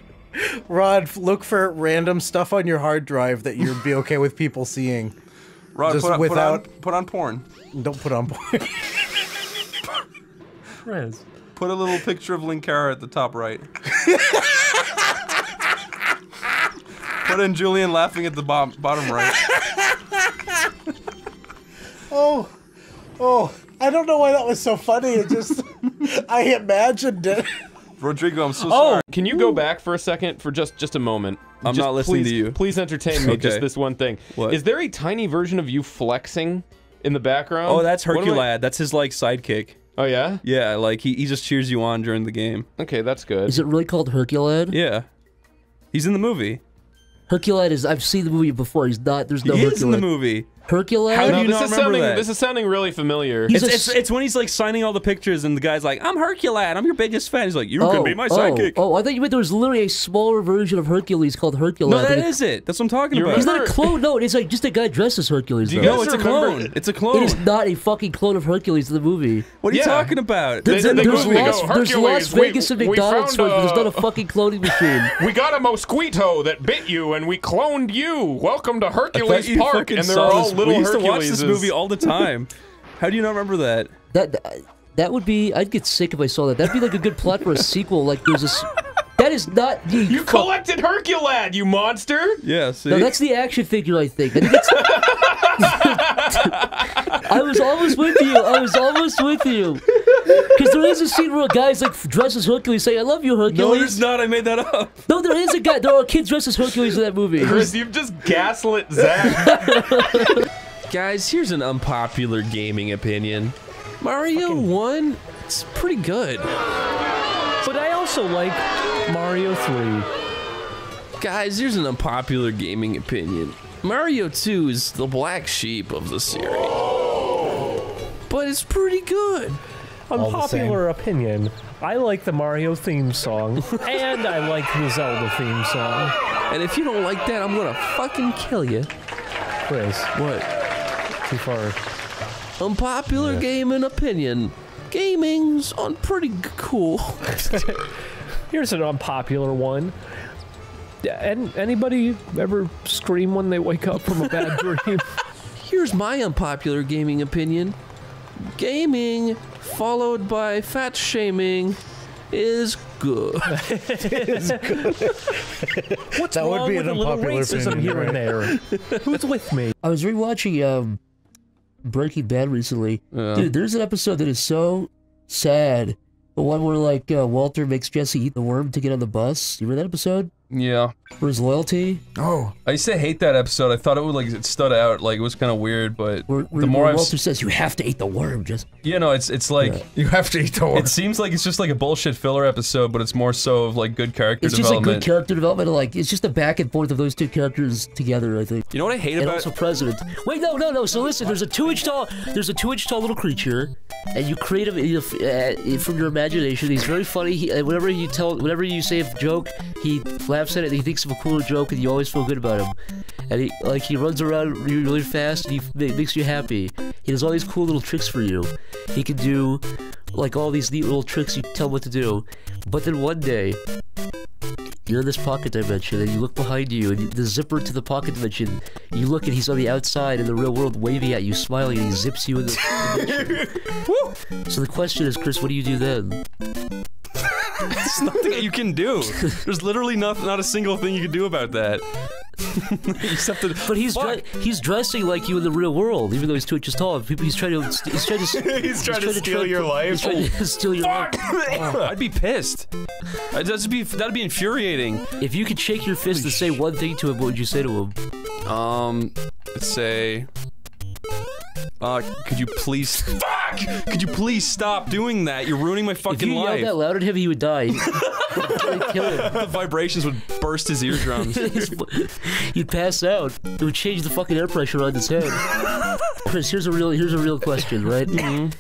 Rod, look for random stuff on your hard drive that you'd be okay with people seeing. Rod, Just put, on, without- put, on, put on porn. Don't put on porn. (laughs) Riz. Put a little picture of Linkara at the top right. (laughs) put in Julian laughing at the bo bottom right. (laughs) oh, oh, I don't know why that was so funny. It just, I imagined it. Rodrigo, I'm so Oh, sorry. can you go back for a second for just just a moment? I'm Just not listening please- to you. Please entertain me. Just this one thing. What? Is there a tiny version of you flexing in the background? Oh, that's What am I- Herculad. That's his like sidekick. Oh yeah. Yeah, like he, he just cheers you on during the game. Okay, that's good. Is it really called Herculad? Yeah. He's in the movie. Herculad is. I've seen the movie before. He's not. There's no he Herculad. is in the movie. Herculad. How do No, you this not is remember sounding that? this is sounding really familiar. He's It's, it's, it's when he's like signing all the pictures and the guy's like, I'm Herculad, I'm your biggest fan. He's like, you oh, can be my oh, sidekick. Oh, I thought you meant there was literally a smaller version of Hercules called Herculad. no, that Like, is it. That's what I'm talking You about. He's not a clone. No, it's like just a guy dressed as Hercules. Do you though. no, it's a clone. It's a clone. It is not a fucking clone of Hercules in the movie. What are you Yeah. talking about? There's, they go- there's, they go, Las, there's "Hercules, Las we- Vegas and McDonald's found, stores, but there's not a fucking cloning machine. (laughs) We got a mosquito that bit you, and we cloned you. Welcome to Hercules Park, and they're all this- little We used to watch Herculeses. this movie all the time. How do you not remember that? That that- that would be. I'd get sick if I saw that. That'd be like a good plot for a sequel. Like there's a. s- That is not the. You fuck- collected Herculad, you monster! Yes, yeah, see? No, that's the action figure. I think. I think it's. I was almost with you. I was almost with you. Because there is a scene where a guy's like dressed as Hercules, saying, "I love you, Hercules." no, there's not. I made that up. No, there is a guy. There are kids dressed as Hercules in that movie. Chris, you've just gaslit Zach. (laughs) Guys, here's an unpopular gaming opinion. Mario 1, it's pretty good. But I also like Mario 3. Guys, here's an unpopular gaming opinion. Mario 2 is the black sheep of the series. But it's pretty good. Unpopular opinion. I like the Mario theme song, (laughs) and I like the Zelda theme song. And if you don't like that, I'm gonna fucking kill you. Chris, What? too far. Unpopular gaming opinion. Gaming's on pretty cool. (laughs) Here's an unpopular one. And anybody ever scream when they wake up from a bad (laughs) dream? Here's my unpopular gaming opinion. Gaming followed by fat shaming is good. (laughs) What's That would wrong be with an a little unpopular racism opinion, here right? and there? Who's with me? I was rewatching um, Breaking Bad recently. Yeah. Dude, there's an episode that is so sad. The one where like uh, Walter makes Jesse eat the worm to get on the bus. You remember that episode? Yeah. For his loyalty. Oh, I used to hate that episode. I thought it would like it stood out. Like it was kind of weird, but Where, where, the more where I've Walter says you have to eat the worm. Just you know, it's it's like you have to eat the worm. it seems like it's just like a bullshit filler episode, but it's more so of like good character it's just like development. good character development. Like it's just a back and forth of those two characters together. I think. you know what I hate and about also president. Wait, no, no, no. So listen, there's a two-inch tall, there's a two-inch tall little creature, and you create him uh, from your imagination. He's very funny. He, uh, whenever you tell, whenever you say a joke, he laughs at it. And he thinks thinks of a cool joke, and you always feel good about him. And he like he runs around really, really fast, and he ma- makes you happy. He does all these cool little tricks for you. He can do like all these neat little tricks. You tell him what to do, but then one day. You're in this pocket dimension, and you look behind you, and the zipper to the pocket dimension. You look, and he's on the outside in the real world, waving at you, smiling, and he zips you in the. dimension. (laughs) so the question is, Chris, what do you do then? There's nothing you can do. There's literally not not a single thing you can do about that. (laughs) Except that. But he's dre- he's dressing like you in the real world, even though he's two inches tall. He's trying to he's trying to (laughs) He's trying to steal your life. He's trying to (laughs) steal your life. I'd be pissed. I'd just be that'd be infuriating. If you could shake your fist and say one thing to him, what would you say to him? Um, let's say. Uh, could you please? Could you please stop doing that? You're ruining my If fucking you life. yelled that loud at him, he would die. (laughs) Kill him. the vibrations would burst his eardrums. (laughs) You'd pass out. It would change the fucking air pressure on his head. Chris, here's a real here's a real question, right?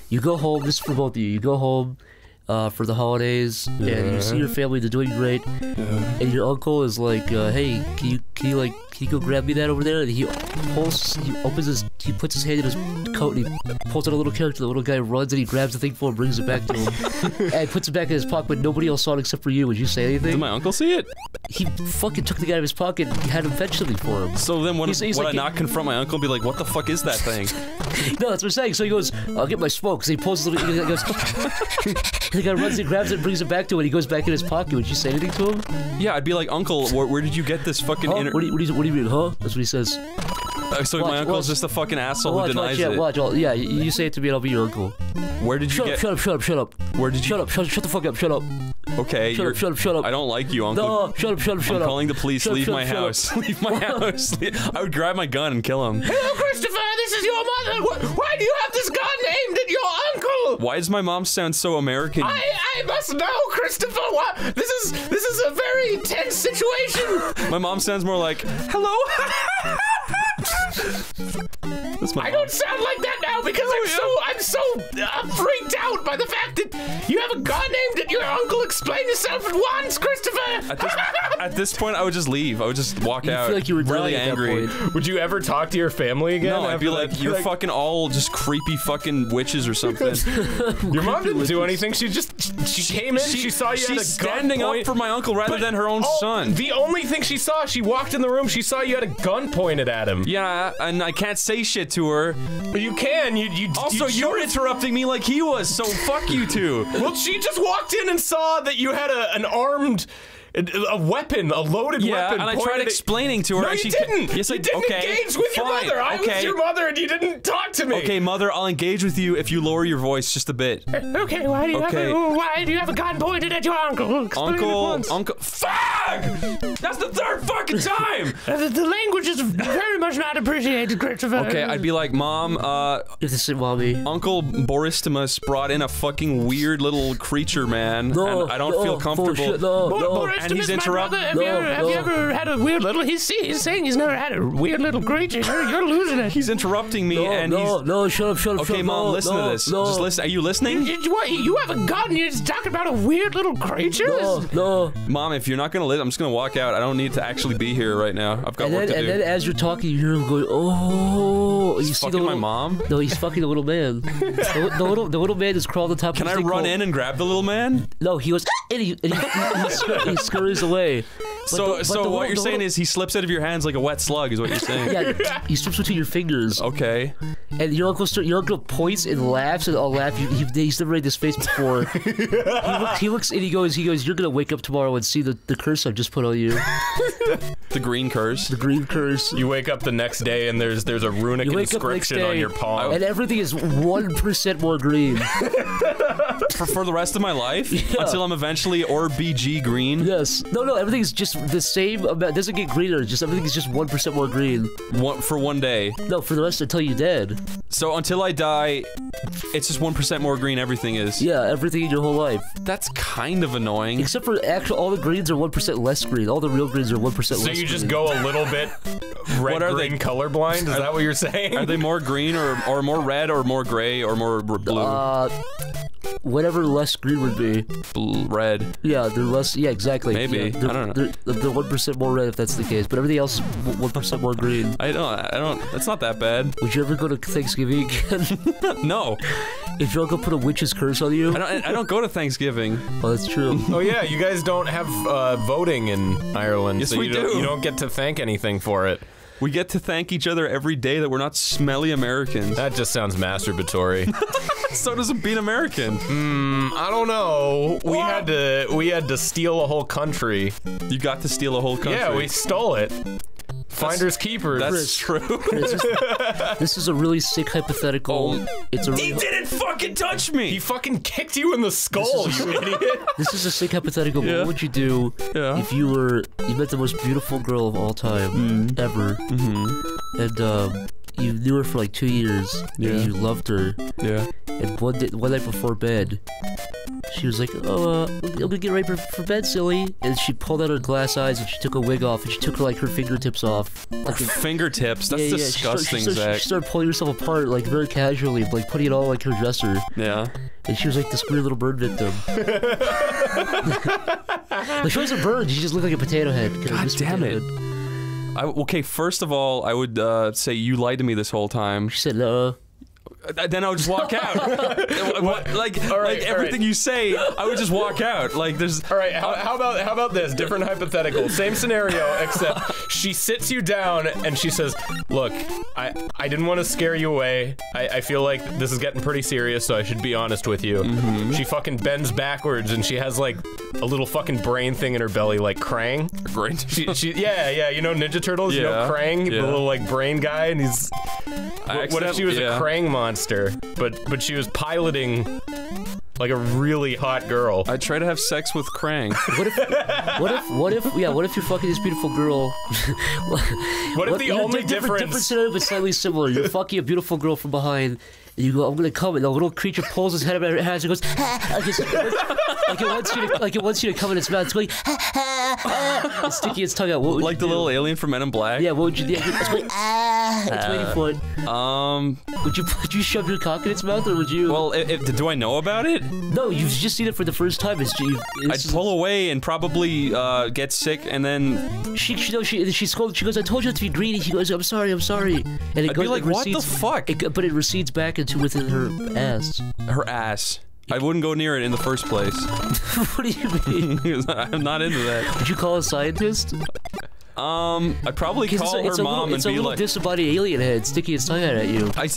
You go home. This is for both of you. You go home. Uh, for the holidays, and you see your family, they're doing great, and your uncle is like, uh, "Hey, can you can you like can you go grab me that over there?" And he pulls, he opens his, he puts his hand in his coat, and he pulls out a little character. The little guy runs and he grabs the thing for him, brings it back to him, (laughs) and puts it back in his pocket. But nobody else saw it except for you. Would you say anything? Did my uncle see it? He fucking took the guy out of his pocket. and had him fetch something for him. So then, when He's- he's would like- I not confront my uncle and be like, "What the fuck is that thing?" (laughs) No, that's what I'm saying. So he goes, I'll get my smoke. So he pulls a little, he goes, (laughs) the guy runs and grabs it and brings it back to him. And he goes back in his pocket. Would you say anything to him? Yeah, I'd be like, "Uncle, where, where did you get this fucking?" Huh? Inter- What, do you, what, do you, what huh? That's what he says. Uh, so Watch, my uncle's watch. just a fucking asshole watch, who denies watch, yeah, it. watch. I'll- yeah, you, say it to me I'll be your uncle. Where did you Shut get? up, shut up, shut up, shut up. Where did you? Shut up, shut, shut the fuck up, shut up. Okay, Shut up, shut up, shut up. I don't like you, uncle. No, shut up, shut up, shut up. I'm up. calling the police. Shut up, Leave shut my up, shut up. house. (laughs) Leave my house. (laughs) I would grab my gun and kill him. Hello, Christopher. This is your mother. Why do you have this gun aimed at your uncle? Why does my mom sound so American? I, I must know, Christopher. What? This is this is a very tense situation. (laughs) My mom sounds more like, "Hello." ました。That's my I don't sound like that now because I'm so I'm so uh, freaked out by the fact that you have a gun aimed at your uncle. Explain yourself at once, Christopher. At this, at this point, I would just leave. I would just walk out. feel like you were really dying at that angry. Would you ever talk to your family again? No, I'd be after, like, you're fucking all just creepy fucking witches or something. (laughs) Your mom didn't do anything. She just she came in. She, saw you she's at a standing up for my uncle rather But- than her own oh, son. The only thing she saw, she walked in the room. She saw you had a gun pointed at him. Yeah, and I can't say shit to her. But you can. You you Also, you you're interrupting me like he was, so fuck you two. (laughs) Well, she just walked in and saw that you had a, an armed. A, a weapon, a loaded Yeah, weapon. and I tried explaining to her, No, and you she ca- didn't. Yes, I- you didn't okay, engage with your mother. I was your mother, and you didn't talk to me. Okay, mother, I'll engage with you if you lower your voice just a bit. Okay, why do you Okay. have a, why do you have a gun pointed at your uncle? Explain Uncle, uncle, fuck! That's the third fucking time. (laughs) Uh, the, the language is very much not appreciated, Christopher. Okay, I'd be like, Mom, uh, If this is mommy. Uncle Boristimus brought in a fucking weird little creature, man, No, and I don't no, feel comfortable. bullshit, no, Bo- no. Boris, And he's my interrupt- brother, Have, you, No, ever, have you ever had a weird little? He's, he's saying he's never had a weird little creature. You're, you're losing it. He's interrupting me, No, and no, he's. no, shut up, shut up, Okay, shut up. Mom, no, listen no, to this. No, Just listen. Are you listening? You, you- what, you have a gun and you're just talking about a weird little creature? no, no. Mom, if you're not gonna live, I'm just gonna walk out. I don't need to actually be here right now. I've got And work then, to and do. then as you're talking, you hear him going, "Oh!" You He's see the fucking my little, mom. No, he's fucking the little man. the, the little, the little man is crawled on top. Can of I this thing run called- in and grab the little man? No, he was, and he, and he, he, he, (laughs) scur- he scurries away. But so, the- so what little- you're saying little- is he slips out of your hands like a wet slug, is what you're saying? yeah, he slips between your fingers, Okay. and your uncle your uncle points and laughs, and I'll laugh. He, he, he's never made this face before. (laughs) he, looks, he looks and he goes, he goes, "You're gonna wake up tomorrow and see the, the curse I've just put on you, (laughs) The green curse. the green curse." You wake up the next day and there's there's a runic You wake up the next inscription on your palm. and everything is one percent more green. (laughs) For, for the rest of my life? Until I'm eventually or BG green? Yes. No, no. Everything's just the same. Amount. It doesn't get greener. Just everything is just one percent more green. One, for one day. No, for the rest until you're dead. So until I die, it's just 1% more green, everything is. Yeah, everything in your whole life. That's kind of annoying. Except for actual, all the greens are one percent less green. All the real greens are one percent so less. you just green. go a little bit (laughs) red What are they? colorblind? Is that what you're saying? Are they more green or, or more red or more gray or more blue? Uh, whatever less green would be. Bl- red. Yeah, they're less. Yeah, exactly. Maybe. Yeah, they're, I don't know. They're, they're one percent more red if that's the case, but everything else one percent more green. I don't. I don't. That's not that bad. Would you ever go to Thanksgiving again? (laughs) no. If your uncle put a witch's curse on you? I don't. I don't go to Thanksgiving. Well, that's true. Oh yeah, you guys don't have uh, voting in Ireland, Yes, so we you don't, do. you don't get to thank anything for it. We get to thank each other every day that we're not smelly Americans. That just sounds masturbatory. (laughs) so does being American. Hmm, I don't know. We had to we had to steal a whole country. You got to steal a whole country. Yeah, we stole it. Finders keepers. That's true. (laughs) Chris, this, this is a really sick hypothetical. it's a He really, didn't fucking touch me. He fucking kicked you in the skull, This is- you idiot. This is a sick hypothetical. Yeah. What would you do Yeah. if you were you met the most beautiful girl of all time Mm. ever, Mm-hmm. and um, you knew her for like two years, Yeah. and you loved her, Yeah. and one day, one night before bed, she was like, "Oh, uh, I'm gonna get ready for, for bed, silly," and she pulled out her glass eyes and she took a wig off and she took her like her fingertips off. Like, Fingertips. That's yeah, yeah, she started- disgusting, she started, Zach. She started pulling herself apart like very casually, like putting it all like her dresser. Yeah. And she was like this weird little bird victim. (laughs) like she wasn't a bird, she just looked like a potato head. God damn it. I, okay, first of all, I would uh, say you lied to me this whole time. Then I would just walk (laughs) out. What- like, right, like everything right. you say, I would just walk out. Like there's. All right, how, how about how about this different hypothetical, same scenario, except she sits you down and she says, "Look, I I didn't want to scare you away. I, I feel like this is getting pretty serious, so I should be honest with you." Mm-hmm. She fucking bends backwards and she has like a little fucking brain thing in her belly, like Krang. Brain. She, she yeah yeah you know Ninja Turtles, you know Krang, yeah. the little like brain guy, and he's. What, what if she was accident- a yeah. Krang monster, but but she was piloting like a really hot girl? I'd try to have sex with Krang. (laughs) What if, what if, what if, yeah, what if you're fucking this beautiful girl? (laughs) What if the you know, only di- different, different difference- scenario, but slightly similar. You're (laughs) fucking a beautiful girl from behind, and you go, "I'm gonna come," and the little creature pulls his head out of her hands and goes, ah, like, it's, like it wants you to, like it wants you to come in its mouth. It's going, it's sticking its tongue out. What would like you the do? little alien from Men in Black. Yeah, what would you do? It's going, ah, it's waiting for it. Um. Would you, would you shove your cock in its mouth, or would you? Well, i if, do I know about it? no, you've just seen it for the first time. It's, you, I'd pull away and probably uh, get sick, and then She, she, no, she, she scolded. She goes, "I told you not to be greedy." He goes, "I'm sorry, I'm sorry." And it I'd goes, be like, "What the fuck?" It, but it recedes back into within her ass. her ass. I wouldn't go near it in the first place. (laughs) (laughs) what do you mean? I'm not into that. Would you call a scientist? Um, I'd probably 'Cause call it's a, it's her a mom little, it's a little disembodied alien head sticking its tongue out at you. I,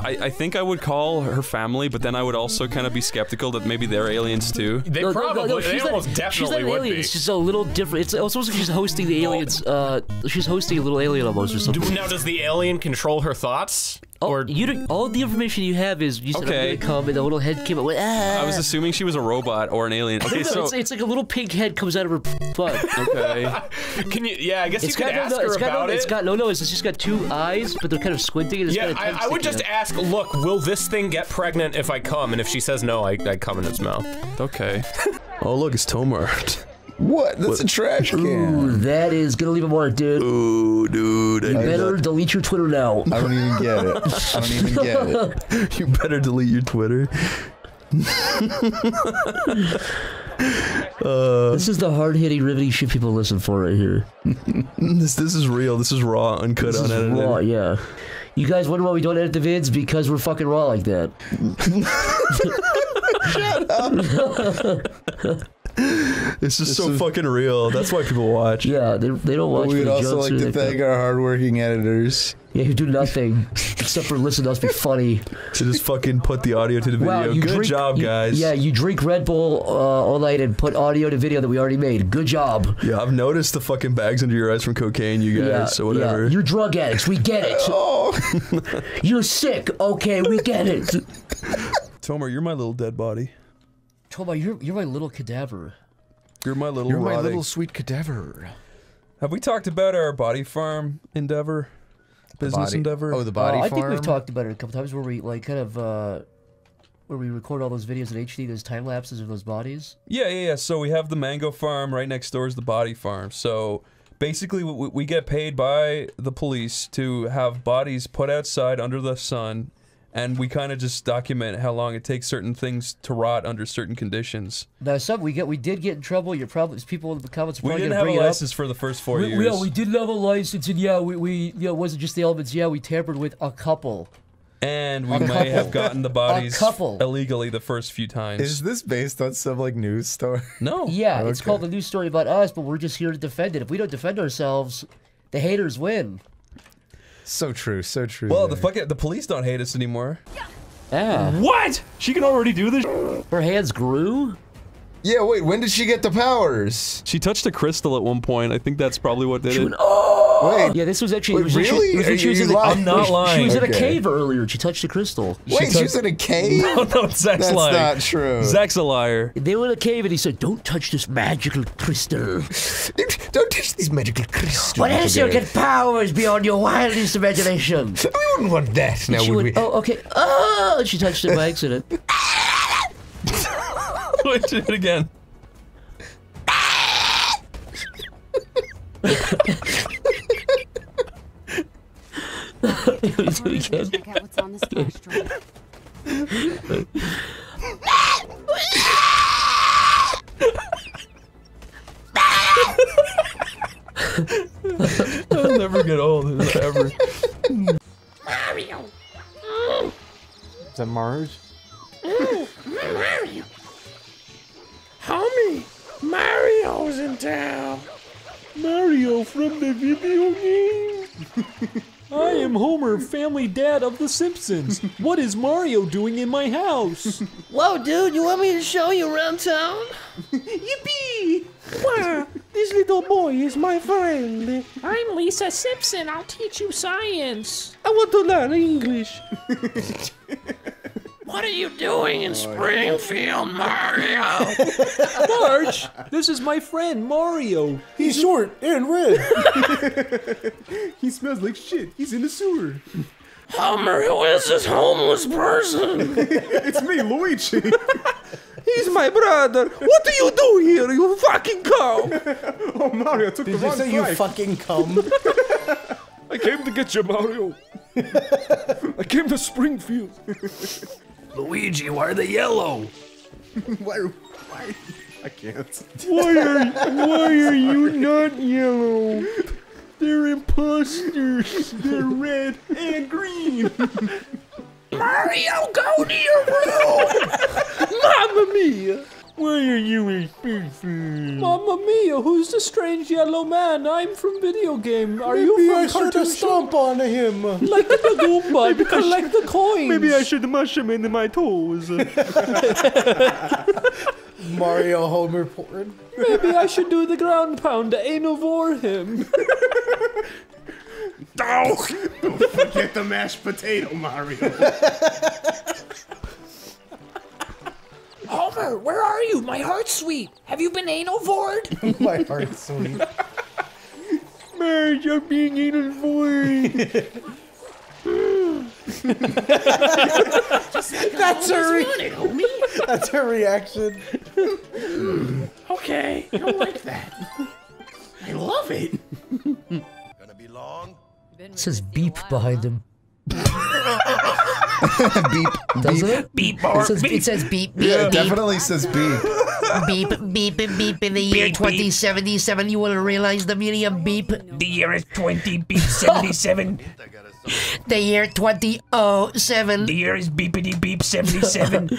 I, I think I would call her family, but then I would also kind of be skeptical that maybe they're aliens too. They No, no, no, probably, no, they she's not- almost She's not definitely an would alien. be. It's just a little different. It's almost like she's hosting the aliens. Uh, she's hosting a little alien almost or something. Now, does the alien control her thoughts? Oh, you don't, all the information you have is you said Okay. I'm gonna come and the little head came out. Ah. I was assuming she was a robot or an alien. Okay, no, so it's, it's like a little pink head comes out of her butt. okay, (laughs) Can you? Yeah, I guess It's you could got, ask no, no, her it's got, about no, it. It's got no, no. It's just got two eyes, but they're kind of squinting. And it's yeah, got I, I would just out. ask. Look, will this thing get pregnant if I come? And if she says no, I, I come in its mouth. okay. (laughs) Oh look, it's Tomer. (laughs) What? That's a trash can. Ooh, that is gonna leave a mark, dude. Ooh, dude. You I- better delete your Twitter now. I don't even get it. I don't even get it. (laughs) you better delete your Twitter. (laughs) uh, This is the hard-hitting, riveting shit people listen for right here. (laughs) this this is real. This is raw, uncut, This is unedited. raw, yeah. You guys wonder why we don't edit the vids? Because we're fucking raw like that. (laughs) It's just so fucking real. That's why people watch. Yeah, they, they don't watch But we'd also jokes like to thank our hardworking editors. Yeah, who do nothing except for listen to us be funny. To just fucking put the audio to the video. Wow, Good drink, job, you- guys. Yeah, you drink Red Bull uh, all night and put audio to video that we already made. Good job. Yeah, I've noticed the fucking bags under your eyes from cocaine, you guys. yeah, so whatever. Yeah. You're drug addicts. We get it. (laughs) You're sick. Okay, we get it. (laughs) Tomer, you're my little dead body. Tomer, you're you're my little cadaver. You're my little. You're my rotting- little sweet cadaver. Have we talked about our body farm endeavor? Business body- endeavor? oh, the body Uh, I think we've talked about it a couple times where we like kind of uh where we record all those videos in HD, those time lapses of those bodies. Yeah, yeah, yeah. So we have the mango farm right next door is the body farm. So basically, we, we get paid by the police to have bodies put outside under the sun, and we kind of just document how long it takes certain things to rot under certain conditions. Now, some we get we did get in trouble. You're probably people in the comments are We probably didn't gonna have bring a it up. license for the first four we, years. Yeah, we did have a license, and yeah, we, we yeah, it wasn't just the elements. Yeah, we tampered with a couple. and we A may couple. have gotten the bodies A couple. illegally the first few times. Is this based on some like news story? (laughs) No. Yeah, it's called a news story about us, but we're just here to defend it. If we don't defend ourselves, the haters win. So true, so true. well, the fucking the police don't hate us anymore. Yeah. What? She can already do this? Her hands grew? Yeah, wait, when did she get the powers? She touched a crystal at one point. I think that's probably what did it. Oh! Wait. Yeah, this was actually. Wait, was when she- really? was Are she was you in the- lying? I'm not she- She lying. was in a cave earlier. She touched a crystal. Wait, she was in a cave? (laughs) No, no, Zach's That's lying. not true. Zach's a liar. They were in a cave, and he said, "Don't touch this magical crystal. (laughs) Don't touch these magical crystals. What else you'll get powers beyond your wildest imagination." (laughs) We wouldn't want that. Now, she would we? "Oh, okay." Oh, she touched it by (laughs) accident. Wait, do it again. (laughs) Do it again. (laughs) I'll never get old ever. Mario. Is that Marge? Mario. Homie, Mario's in town. Mario from the video game. (laughs) I am Homer, family dad of The Simpsons. What is Mario doing in my house? Whoa, dude, you want me to show you around town? Yippee! Wow, this little boy is my friend. I'm Lisa Simpson. I'll teach you science. I want to learn English. (laughs) What are you doing in Springfield, Mario? (laughs) Marge, this is my friend Mario. He's short and red. (laughs) he smells like shit. He's in the sewer. Homer, who is this homeless person? (laughs) it's me, Luigi. He's my brother. What do you do here, you fucking cow? oh, Mario took Did the you wrong say you fucking cum? I came to get you, Mario. I came to Springfield. Luigi, why are they yellow? (laughs) why? Why? I can't. Why are (laughs) why are you not yellow? They're imposters. (laughs) They're red and green. Mario, go to your room! Mamma mia! Why are you in Springfield? Mamma mia! Who's the strange yellow man? I'm from video game. Are you Maybe from I should cartoon have stomp on him. Like the Goomba (laughs) to collect the coins. Maybe I should mush him into my toes. (laughs) Mario Homer porn. Maybe I should do the ground pound to anal him. (laughs) Don't forget the mashed potato, Mario. Homer, where are you? My heart's sweet. Have you been anal vored? (laughs) My heart's sweet. (laughs) Marge, I'm being anal (laughs) That's her. Re- wanted. That's her reaction. Okay, I don't like that. I love it. It says beep behind him. (laughs) beep. Doesn't it? Beep, It says, beep. it says beep, beep, Yeah, it beep. definitely says beep. beep, beep, beep in the year Beep, beep. 2077. You will realize the meaning of beep? The year is 20 beep 77. (laughs) The year 2007. The year is beepity beep 77.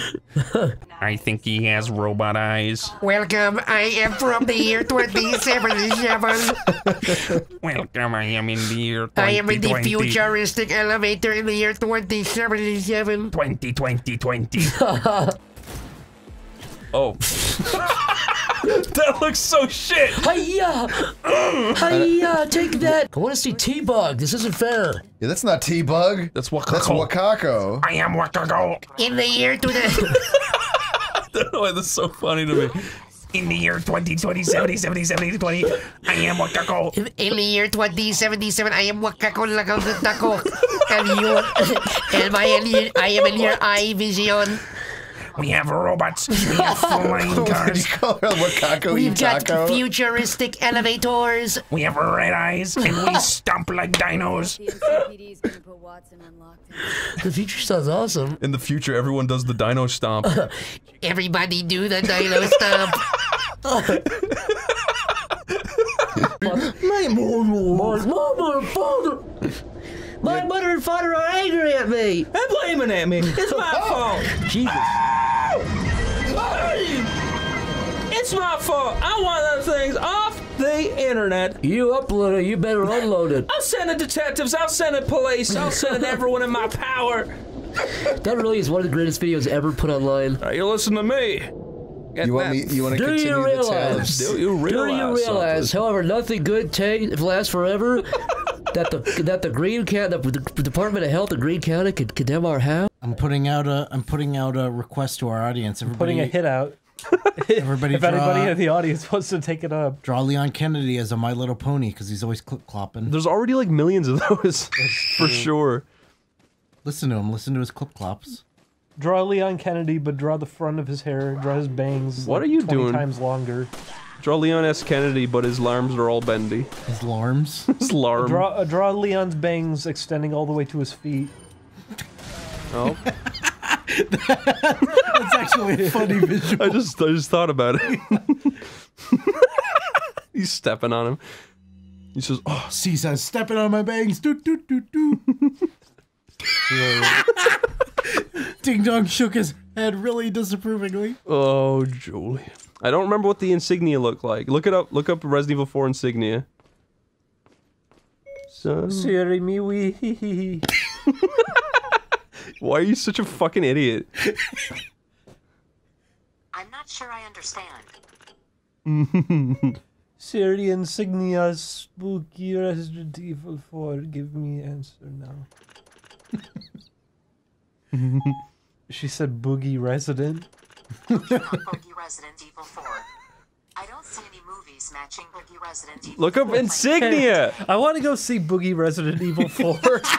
(laughs) I think he has robot eyes. Welcome, I am from the year 2077. (laughs) Welcome, I am in the year 2020. I am in the futuristic elevator in the year 2077. 2020 20. (laughs) Oh. (laughs) that looks so shit. Hiya! Hiya! Take that! I want to see T-Bug. This isn't fair. Yeah, that's not T-Bug. That's Wakako. That's Wakako. I am Wakako. In the year 2000. (laughs) I don't know why that's so funny to me. In the year 2020 70 70 70 20. I am Wakako. In, in the year 2077, I am Wakako Lakako. (laughs) and you, and my, I am in your eye vision. We have robots. We have (laughs) flying cars. you call We've got Itako? futuristic elevators. We have red eyes and we (laughs) stomp like dinos. (laughs) The future sounds awesome. In the future, everyone does the dino stomp. Everybody do the dino stomp. My mother and father. My mother and father are angry at me. They're blaming at me. It's my fault. Jesus. It's my fault. I want those things off the internet. You upload it. You better unload it. I'll send it detectives. I'll send it police. I'll send it everyone in my power. That really is one of the greatest videos ever put online. Now you listen to me. Get You want that. me? You want to Do continue you the realize? Do you realize? Do you realize, something? however, nothing good takes lasts forever? (laughs) that the that the Green County, the, the Department of Health of Green County could condemn our house. I'm putting out a I'm putting out a request to our audience. Everybody, Putting a hit out. (laughs) Everybody, if anybody in the audience wants to take it up. draw Leon Kennedy as a My Little Pony because he's always clip clopping. There's already like millions of those (laughs) for sure. Listen to him. Listen to his clip clops. Draw Leon Kennedy, but draw the front of his hair. Draw his bangs. What like are you 20 doing? times longer. Draw Leon S. Kennedy, but his arms are all bendy. His larms. (laughs) his larm. Draw uh, draw Leon's bangs extending all the way to his feet. Oh. That's actually a funny visual. I just I just thought about it. (laughs) He's stepping on him. He says, "Oh, C says, stepping on my bangs. Doo, doo, doo, doo. (laughs) Ding Dong shook his head really disapprovingly. oh, Julie." I don't remember what the insignia looked like. Look it up. Look up Resident Evil 4 insignia. So, Siri me wee. (laughs) why are you such a fucking idiot? I'm not sure I understand. (laughs) Siri insignia spooky Resident Evil 4. Give me answer now. (laughs) she said boogie resident. Boogie Resident Evil 4. I don't see any movies matching Boogie Resident Evil Look up insignia. I want to go see Boogie Resident Evil 4. (laughs)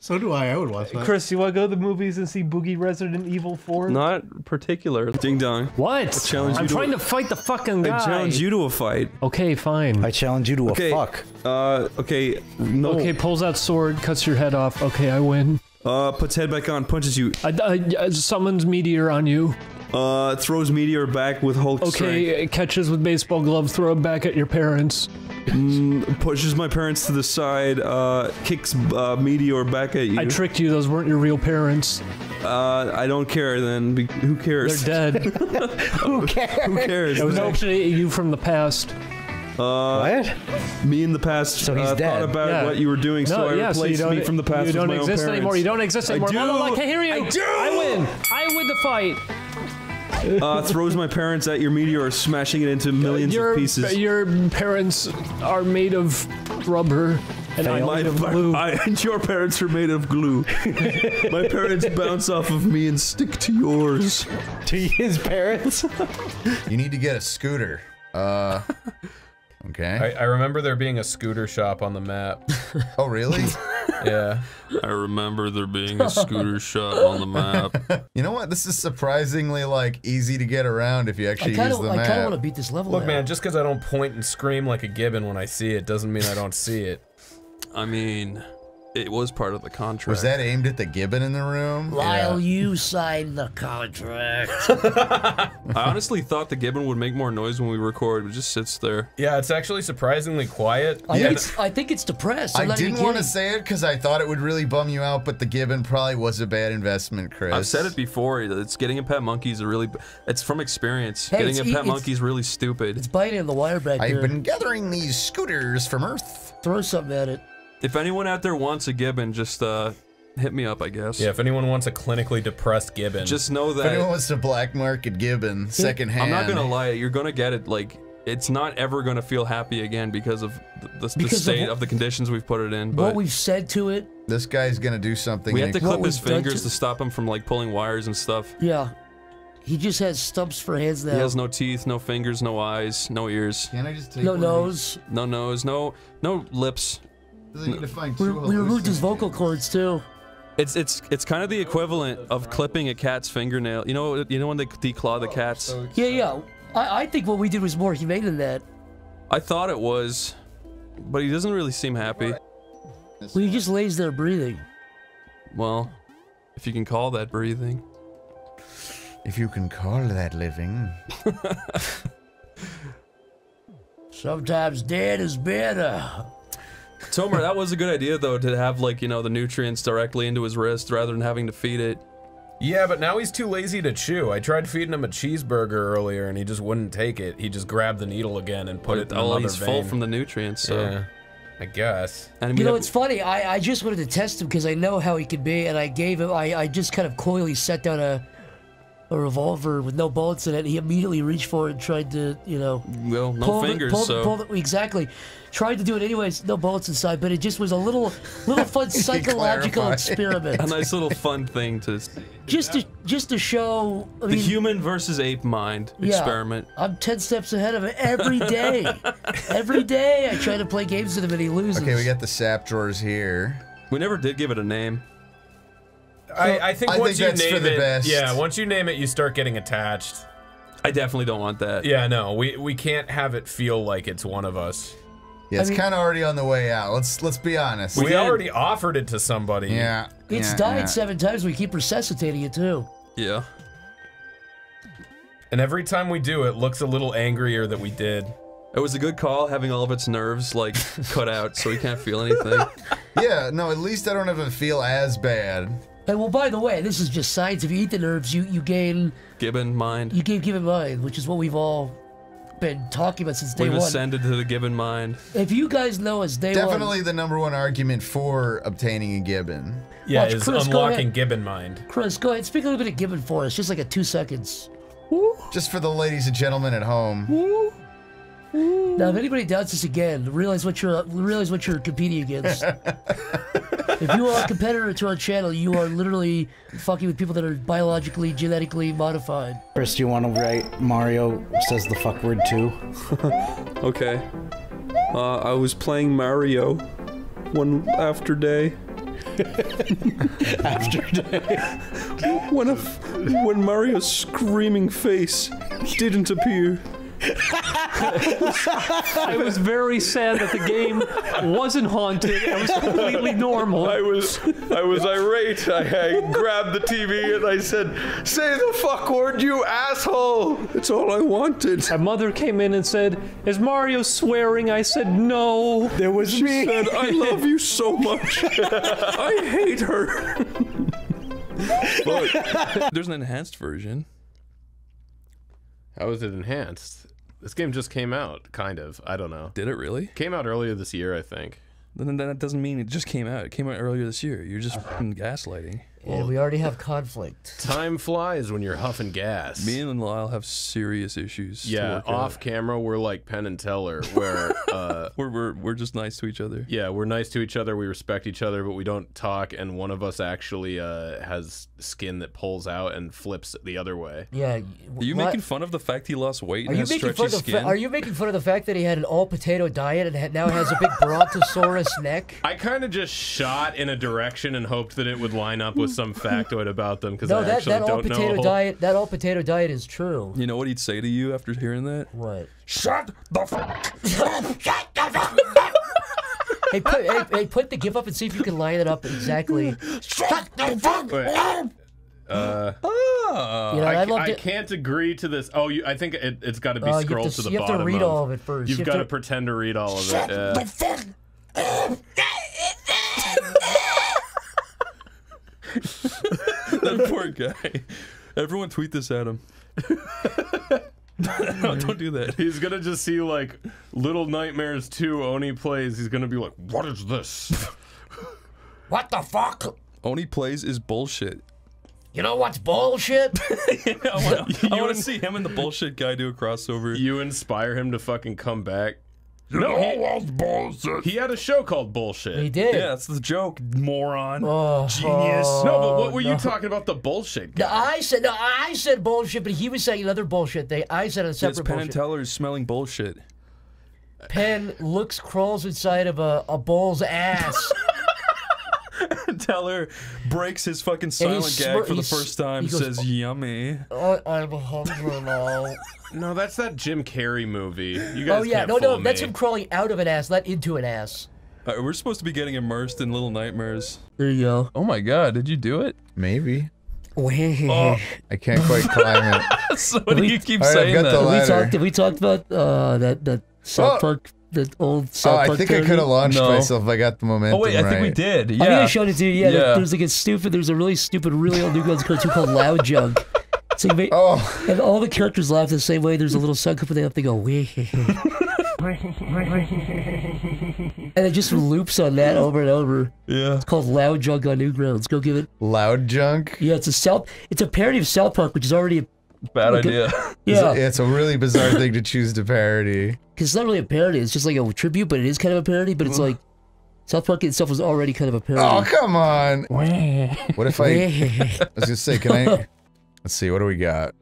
So do I. I would watch that. Chris, you want to go to the movies and see Boogie Resident Evil 4? Not particular. Ding dong. What? I challenge I'm you to trying a- to fight the fucking guy. I challenge you to a fight. Okay, fine. I challenge you to Okay. a fuck. Uh, okay. No. Okay, pulls out sword, cuts your head off. Okay, I win. Uh, puts head back on, punches you. I, I, I summons meteor on you. Uh, throws meteor back with Hulk strength. Okay, it catches with baseball glove, throw it back at your parents. Mm, pushes my parents to the side. Uh, kicks uh, meteor back at you. I tricked you; those weren't your real parents. Uh, I don't care then. Be- who cares? They're dead. (laughs) Who cares? Who cares? It was then? actually you from the past. Uh, what? Me in the past So he's uh, dead. thought about Yeah. what you were doing, so I yeah, so you replaced don't- me from the past You don't my exist parents. anymore. You don't exist I anymore. do. Blah, blah, blah. I can hear you. I do. I win. I win the fight. Uh, throws my parents at your meteor, smashing it into millions your, of pieces. Your parents are made of rubber, and I my, made of glue. I- (laughs) and your parents are made of glue. (laughs) my parents bounce off of me and stick to yours. To his parents? You need to get a scooter. Uh, (laughs) okay. I, I remember there being a scooter shop on the map. (laughs) oh, really? (laughs) yeah. I remember there being a scooter (laughs) shop on the map. You know what? This is surprisingly like easy to get around if you actually kinda- use the I map. kinda wanna beat this level Look, man, just because I don't point and scream like a gibbon when I see it doesn't mean I don't see it. I mean, it was part of the contract. Was that aimed at the gibbon in the room? Lyle, you signed the contract. (laughs) (laughs) I honestly thought the gibbon would make more noise when we record. It just sits there. Yeah, it's actually surprisingly quiet. I, think it's, I think it's depressed. I'm I didn't want to say it because I thought it would really bum you out, but the gibbon probably was a bad investment, Chris. I've said it before. It's getting a pet monkey is a really. It's from experience. Hey, getting it's a pet it's- monkey is really stupid. It's biting on the wire back I've there. been gathering these scooters from Earth. Throw something at it. If anyone out there wants a gibbon, just uh, hit me up. I guess. Yeah, if anyone wants a clinically depressed gibbon, Just know that. If anyone wants a black market gibbon, secondhand. I'm not gonna lie. You're gonna get it. Like it's not ever gonna feel happy again because of the, the, the Because of state wh- of the conditions we've put it in. But what we've said to it, This guy's gonna do something. we have to clip his fingers to- to stop him from like pulling wires and stuff. yeah. He just has stumps for hands now. He has no teeth, no fingers, no eyes, no ears, Can I just take no one of nose. no nose, no no lips. These? Does it need to find We, we removed his vocal cords too. It's it's it's kind of the equivalent of clipping a cat's fingernail. You know you know when they declaw the oh, cats. Yeah, uh, yeah. I, I think what we did was more humane than that. I thought it was, but he doesn't really seem happy. Well, he just lays there breathing. Well, if you can call that breathing. If you can call that living. (laughs) Sometimes dead is better. Tomer, that was a good idea though to have like you know the nutrients directly into his wrist rather than having to feed it. Yeah, but now he's too lazy to chew. I tried feeding him a cheeseburger earlier, and he just wouldn't take it. He just grabbed the needle again and put it in oh, another he's vein. full from the nutrients. So. Yeah, I guess. And You know, it's funny. I, I just wanted to test him because I know how he can be, and I gave him. I, I just kind of coyly set down a a revolver with no bullets in it. He immediately reached for it and tried to, you know, well, no pull the- pull so- pull the- exactly. Tried to do it anyways. No bullets inside, but it just was a little, little fun (laughs) (laughs) psychological experiment. a nice little fun thing to. just to just to show. I the mean, human versus ape mind Yeah. experiment. I'm ten steps ahead of him every day. (laughs) every day I try to play games with him and he loses. Okay, we got the sap drawers here. We never did give it a name. I, I think I once think you that's name for the it, best. yeah, once you name it, you start getting attached. I definitely don't want that. Yeah, no, we we can't have it feel like it's one of us. Yeah, it's kind of already on the way out. Let's let's be honest. We, already offered it to somebody. Yeah. It's yeah, died yeah. seven times. We keep resuscitating it too. Yeah. And every time we do, it looks a little angrier that we did. It was a good call having all of its nerves like (laughs) cut out so we can't feel anything. (laughs) Yeah, no, at least I don't have to feel as bad. And well, by the way, this is just science. If you eat the nerves, you you gain Gibbon mind. you gain given mind, which is what we've all been talking about since day We've one. ascended to the Gibbon mind. If you guys know us day Definitely one, the number one argument for obtaining a gibbon. Yeah, Watch is Chris, unlocking. Gibbon mind. Chris, go ahead. Speak a little bit of Gibbon for us, just like a two seconds. Just for the ladies and gentlemen at home. Now, if anybody doubts this again, realize what you're realize what you're competing against. (laughs) if you are a competitor to our channel, you are literally fucking with people that are biologically, genetically modified. Chris, do you want to write Mario says the fuck word too? (laughs) okay. Uh, I was playing Mario one after day. (laughs) after day. when a f- when Mario's screaming face didn't appear. I was very sad that the game wasn't haunted. It was completely normal. I was I was irate. I, I grabbed the TV and I said, "Say the fuck word, you asshole!" It's all I wanted. My mother came in and said, "Is Mario swearing?" I said, "No." There was She me. said, "I love you so much. (laughs) I hate her." But there's an enhanced version. How is it enhanced? This game just came out, kind of. I don't know. Did it really? Came out earlier this year, I think. Then that doesn't mean it just came out. It came out earlier this year. You're just fucking gaslighting. And we already have conflict. (laughs) Time flies when you're huffing gas. Me and Lyle have serious issues. to yeah, work out. off camera, we're like Penn and Teller, where (laughs) uh, we're, we're we're just nice to each other. yeah, we're nice to each other, we respect each other, but we don't talk. And one of us actually uh, has skin that pulls out and flips the other way. Yeah. Are you what- making fun of the fact he lost weight Are and you has making stretchy fun of the skin? fa- Are you making fun of the fact that he had an all potato diet and ha- now has a big (laughs) brontosaurus neck? I kind of just shot in a direction and hoped that it would line up with some factoid about them because No, I that, actually that all don't potato know. diet that all potato diet is true. You know what he'd say to you after hearing that? What? Shut the fuck. Hey, put hey, hey, put the give up and see if you can line it up exactly. Wait. Uh, Oh. You know, I, I I can't agree to this. Oh, you, I think it, it's got to be you have scrolled to- to, the you have to bottom. read all of it first. You've You got to to- pretend to read all of it. Shut yeah. (laughs) that poor guy. Everyone tweet this at him. (laughs) no, don't do that. He's gonna just see like Little Nightmares 2 Oney plays. He's gonna be like, "What is this?" (laughs) What the fuck? Oney plays is bullshit. You know what's bullshit? I want to see him and the bullshit guy do a crossover. You inspire him to fucking come back. You No, he- what's bullshit? He had a show called Bullshit. He did. Yeah, that's the joke, moron. Oh, Genius. No, but what were no. you talking about? The bullshit No. I said no. I said bullshit, but he was saying another bullshit thing. I said a It's separate Penn and bullshit. Teller is smelling bullshit. Penn looks crawls inside of a, a bull's ass. (laughs) Teller breaks his fucking silent he's gag for the first time. goes, says yummy. I, I'm hungry now. (laughs) No, that's that Jim Carrey movie. You guys Oh yeah, can't no, no, fool that's him crawling out of an ass, not into an ass. Uh, we're supposed to be getting immersed in Little Nightmares. There you go. Oh my god, did you do it? Maybe. Oh. I can't quite climb it. (laughs) so what do you keep All right, I've saying that? we ladder. talked. We talked about uh, that that South Oh. Park, that old Oh, South I Park. think I could have launched No. myself if I got the momentum Oh wait, I think we right. did. I think I Yeah. showed it to you. Yeah, Yeah. there's like a stupid. There's a really stupid, really old Newgrounds cartoon called Loud Junk. So you may, Oh. and all the characters laugh the same way. There's a little sound clip they have. They go wee. (laughs) and it just loops on that over and over. Yeah. It's called Loud Junk on Newgrounds. Go give it. Loud junk. Yeah, it's a South. It's a parody of South Park, which is already a Bad like a- idea. (laughs) It's yeah, a, it's a really bizarre thing to choose to parody. because it's not really a parody. It's just like a tribute, but it is kind of a parody. But it's like South Park itself was already kind of a oh, parody. Oh come on! What if I? I was gonna say, can I? (laughs) Let's see. What do we got?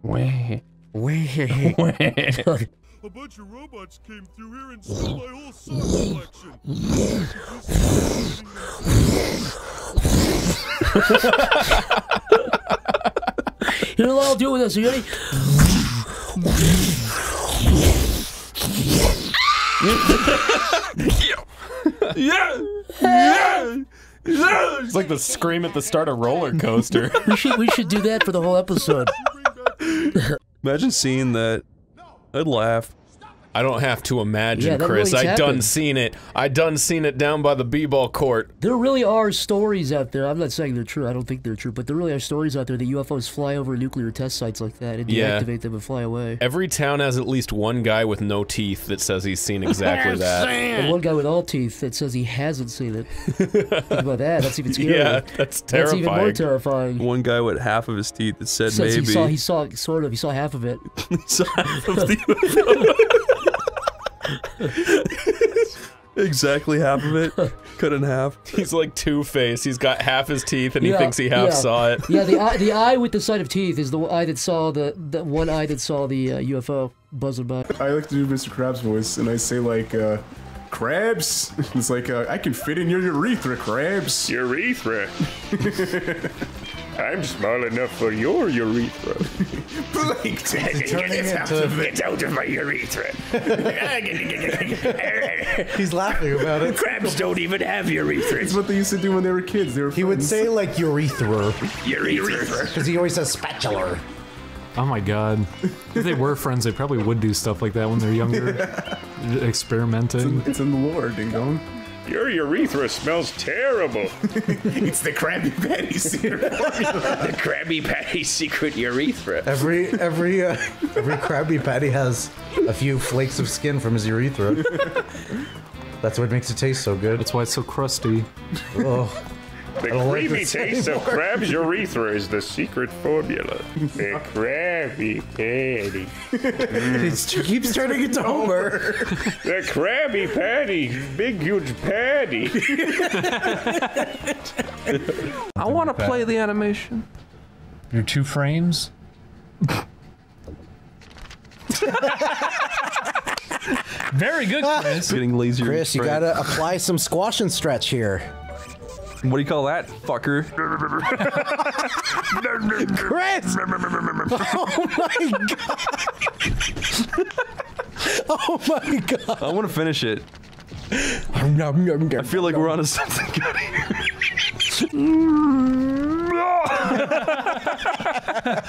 A bunch of robots came through here and stole my whole soul collection. (laughs) I'll do with us. Are you ready? yeah. yeah. Yeah. It's like the scream at the start of roller coaster. (laughs) We should we should do that for the whole episode. Imagine seeing that. I'd laugh. I don't have to imagine, Yeah, Chris. really's I done seen it. I done seen it down by the b-ball court. There really are stories out there. I'm not saying they're true. I don't think they're true, but there really are stories out there that UFOs fly over nuclear test sites like that and Yeah. deactivate them and fly away. Every town has at least one guy with no teeth that says he's seen exactly (laughs) that. And one guy with all teeth that says he hasn't seen it. (laughs) Think about that. That's even scarier. (laughs) Yeah, that's terrifying. That's even more terrifying. terrifying. One guy with half of his teeth that said Says maybe. he saw he saw sort of he saw half of it. he saw half of the (laughs) exactly half of it. Cut in half. He's like Two Face. He's got half his teeth and he Yeah, thinks he half yeah. saw it. (laughs) Yeah, the eye, the eye with the side of teeth is the eye that saw the the one eye that saw the uh, UFO buzzing by. I like to do Mr. Krabs' voice, and I say like, uh, "Crabs." (laughs) It's like uh, I can fit in your urethra, crabs. Urethra. I'm small enough for your urethra. (laughs) Blake, (laughs) get, out of, get out of my urethra. (laughs) He's laughing about it. Crabs don't even have urethras. It's what they used to do when they were kids. They were. He would say like urethra. Urethra. Because he always says spatula. Oh my god. If they were friends, they probably would do stuff like that when they're younger. Experimenting. It's in the lore, ding dong. Your urethra smells terrible. (laughs) it's the Krabby Patty secret (laughs) the Krabby Patty secret urethra. Every every uh, every Krabby Patty has a few flakes of skin from his urethra. (laughs) That's what makes it taste so good. That's why it's so crusty. Oh. The I like creamy this taste of anymore. crab's urethra is the secret formula. The (laughs) Krabby Patty. (laughs) It keeps turning into Homer. (laughs) The Krabby Patty. Big, huge patty. I want to play the animation. Your two frames? Very good, Chris. Getting lazier. Chris, you gotta apply some squash and stretch here. What do you call that, fucker? Chris! Oh my god! (laughs) Oh my god! I want to finish it. I feel like we're onto something good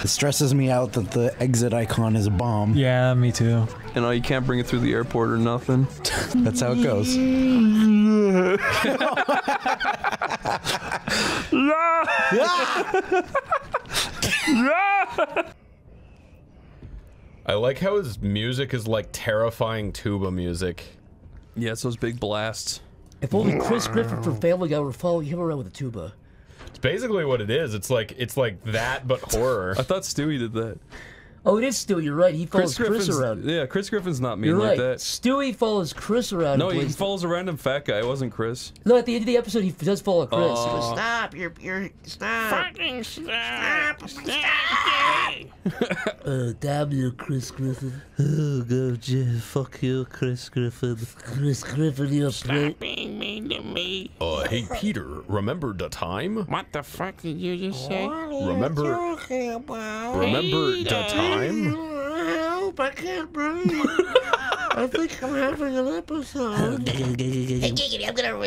It stresses me out that the exit icon is a bomb. Yeah, me too. You know, you can't bring it through the airport or nothing. That's how it goes. I like how his music is like terrifying tuba music. Yeah, it's those big blasts. If only Chris Griffin from Family Guy were following him around with a tuba. It's basically what it is. It's like it's like that but horror. (laughs) I thought Stewie did that. Oh, it is Stewie. You're right. He follows Chris Chris, around. yeah, Chris Griffin's not mean You're like right. that. Stewie follows Chris around. No, he follows a random fat guy. It wasn't Chris. No, at the end of the episode, he does follow Chris. He goes, Oh. Stop! You're you're stop! Fucking stop! Stop! Uh, damn you, Chris Griffin. Oh, go, Jeff. Fuck you, Chris Griffin. Chris Griffin, you're Stop being mean to me. Uh, hey, Peter, remember the time? What the fuck did you just say? Remember- talking about? remember the time? Help, I can't breathe. I think I'm having an episode. hey, Giggity, I'm gonna...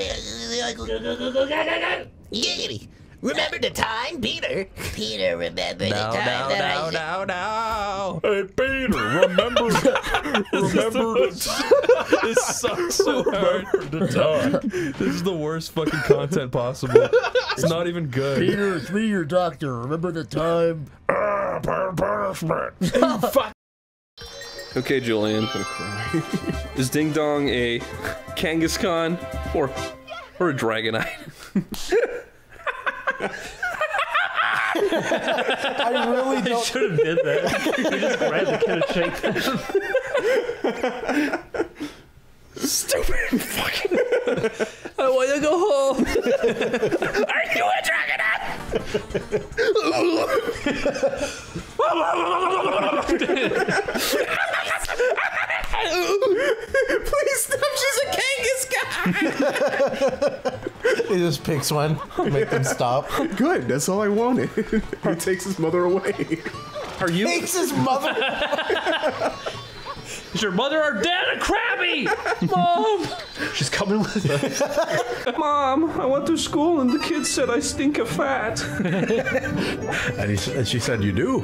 Giggity! Remember the time, Peter? Peter, remember No, the time no, that no, I... no, (laughs) no. Hey, Peter, remember, (laughs) remember the This sucks (laughs) so hard. This is the worst fucking content possible. It's not even good. Peter, it's me, your doctor. Remember the time? (laughs) Okay, Julian. (laughs) Is Ding Dong a Kangaskhan or or a Dragonite? (laughs) I really They don't. should have did that. You just grabbed the kid and shake them. Stupid fucking. I want to go home. Are you a dragonite? Please stop, she's a Kangaskhan! He just picks one, make them stop. Good, that's all I wanted. (laughs) he takes his mother away. Are you? Takes his mother. (laughs) Is your mother or dad a crabby? Mom! She's coming with us. (laughs) Mom, I went to school and the kids said I stink of fat. (laughs) And, he, and she said, "You do."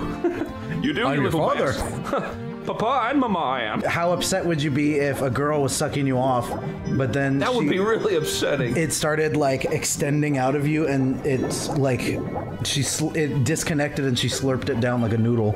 You do, I'm you your little father. (laughs) bastard. Papa and Mama, I am. How upset would you be if a girl was sucking you off, but then That would be really upsetting. it started like extending out of you, and it's like she sl- it disconnected and she slurped it down like a noodle,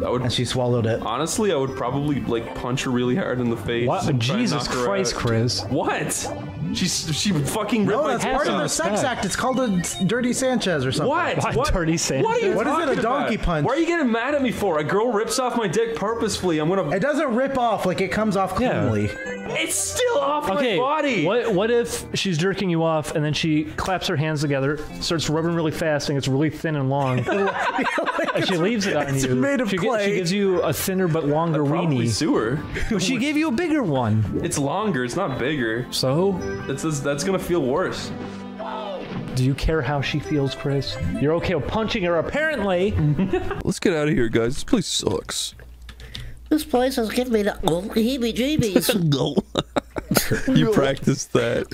That would and she swallowed it. honestly, I would probably like punch her really hard in the face. What? and try and Jesus Christ. Chris. What? She's she fucking rip No, my that's head part of off. the sex act. It's called a dirty Sanchez or something. What? Why what? dirty Sanchez? What are you What is it, a donkey about? punch? Why are you getting mad at me for? A girl rips off my dick purposefully. I'm gonna. It doesn't rip off like it comes off Yeah. cleanly. It's still off Okay, my body. what what if she's jerking you off and then she claps her hands together, starts rubbing really fast, and it's really thin and long, (laughs) and she leaves it on It's you. made of she, clay. she gives you a thinner but longer weenie. sue her. She gave you a bigger one. It's longer. It's not bigger. So, That's that's, that's gonna feel worse. do you care how she feels, Chris? You're okay with punching her, apparently. (laughs) Let's get out of here, guys. This place sucks. This place has given me the heebie-jeebies. (laughs) (laughs) You practiced that.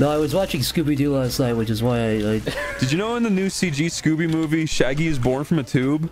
no, I was watching Scooby Doo last night, which is why I. I Did you know in the new CG Scooby movie, Shaggy is born from a tube?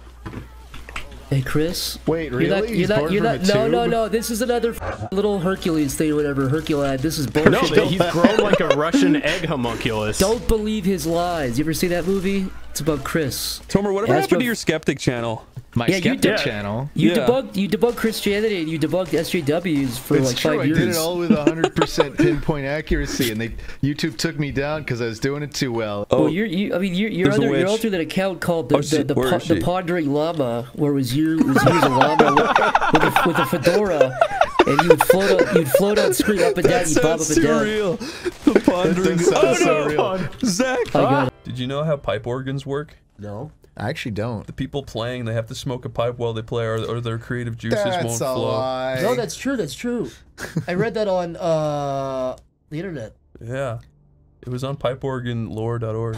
Hey, Chris. Wait, You're really? not. You're not. You're not. No, no, tube? no. This is another little Hercules thing, or whatever. Herculad. This is bullshit. No, Don't- he's grown like a Russian egg homunculus. (laughs) Don't believe his lies. You ever see that movie? It's about Chris. Tomer, whatever Astro- happened to your skeptic channel? My Yeah, you skeptic channel. You Yeah. debunked. You debunked Christianity, and you debunked SJWs for it's like true. five I did it all with 100% pinpoint accuracy, and they YouTube took me down because I was doing it too well. Well, oh. you're, you, I mean, you're, you're under, you're under that account called the Oh, she- the, the, po- the pondering llama, where it was you, it was you as a llama with, with, a, with a fedora, and you'd float on, you'd float on screen up and down, That you'd bob up and down. surreal. The pondering. That oh, so no. Zach, I got it. did you know how pipe organs work? No. I actually don't. The people playing, they have to smoke a pipe while they play, or, or their creative juices That's won't a flow. lie. No, that's true. That's true. I read that on uh, the internet. (laughs) Yeah. It was on pipeorganlore.org.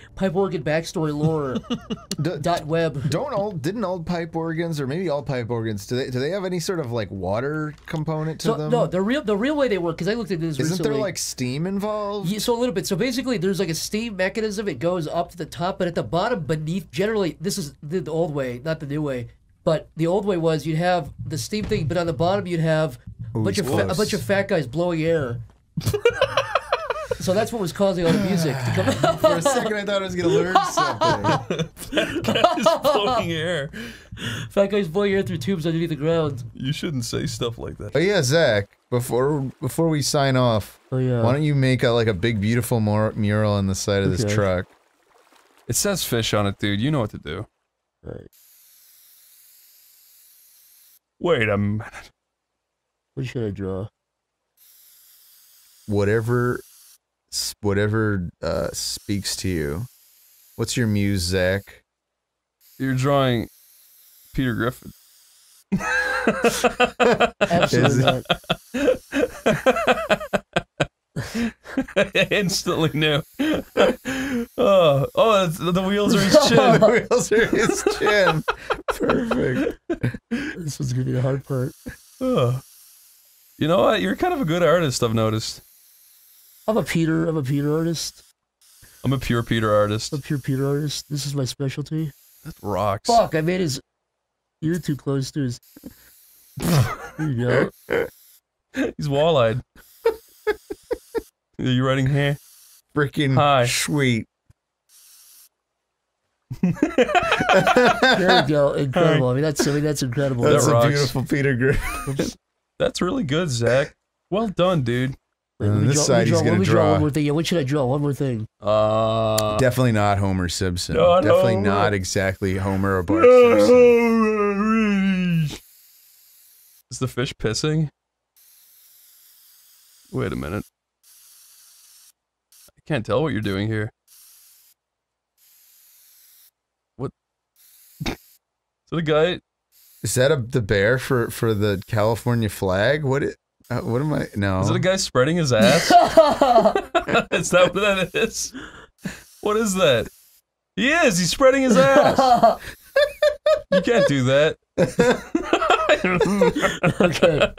(laughs) Pipe organ backstory lore. (laughs) D- dot web. Don't all didn't all pipe organs or maybe all pipe organs do they do they have any sort of like water component to So them? no, the real the real way they work because I looked at this Isn't recently. there like steam involved? Yeah, so a little bit. So basically, there's like a steam mechanism. It goes up to the top, but at the bottom, beneath. Generally, this is the, the old way, not the new way. But the old way was you'd have the steam thing, but on the bottom you'd have a bunch of fa- a bunch of fat guys blowing air. (laughs) so that's what was causing all the music to come out. (laughs) For a second, I thought I was gonna learn (laughs) something. Just blowing air. Fat guys blowing air through tubes underneath the ground. You shouldn't say stuff like that. Oh yeah, Zach. Before before we sign off, oh yeah, why don't you make a, like a big beautiful mur- mural on the side of this truck? It says fish on it, dude. You know what to do. Right. Wait a minute. What should I draw? Whatever, s- whatever uh, speaks to you. What's your muse, Zach? You're drawing Peter Griffin. Absolutely Is not. (laughs) Instantly knew. oh, oh, it's, the wheels are his (laughs) chin. the wheels are his chin. Perfect. This was gonna be the hard part. Oh. You know what? You're kind of a good artist. I've noticed. I'm a Peter. I'm a Peter artist. I'm a pure Peter artist. I'm a pure Peter artist. This is my specialty. That rocks. Fuck! I made his ear too close to his. (laughs) There you go. He's wall-eyed. Are you writing here? Freaking Hi. sweet. (laughs) There we go. Incredible. I mean, that's I mean, that's incredible. That That's a rocks. beautiful Peter Griffin. That's really good, Zach. Well done, dude. Wait, And let me this draw- side let me he's gonna draw draw. one more thing. Yeah, what should I draw? One more thing. Uh, Definitely not Homer Simpson. Not Definitely Homer. not exactly Homer or Bart Simpson. Is the fish pissing? Wait a minute. I can't tell what you're doing here. What? (laughs) Is it a guy? Is that a the bear for for the California flag? What? It, uh, what am I? No. Is it a guy spreading his ass? (laughs) (laughs) is that what that is? What is that? He is. He's spreading his ass. (laughs) you can't do that. okay.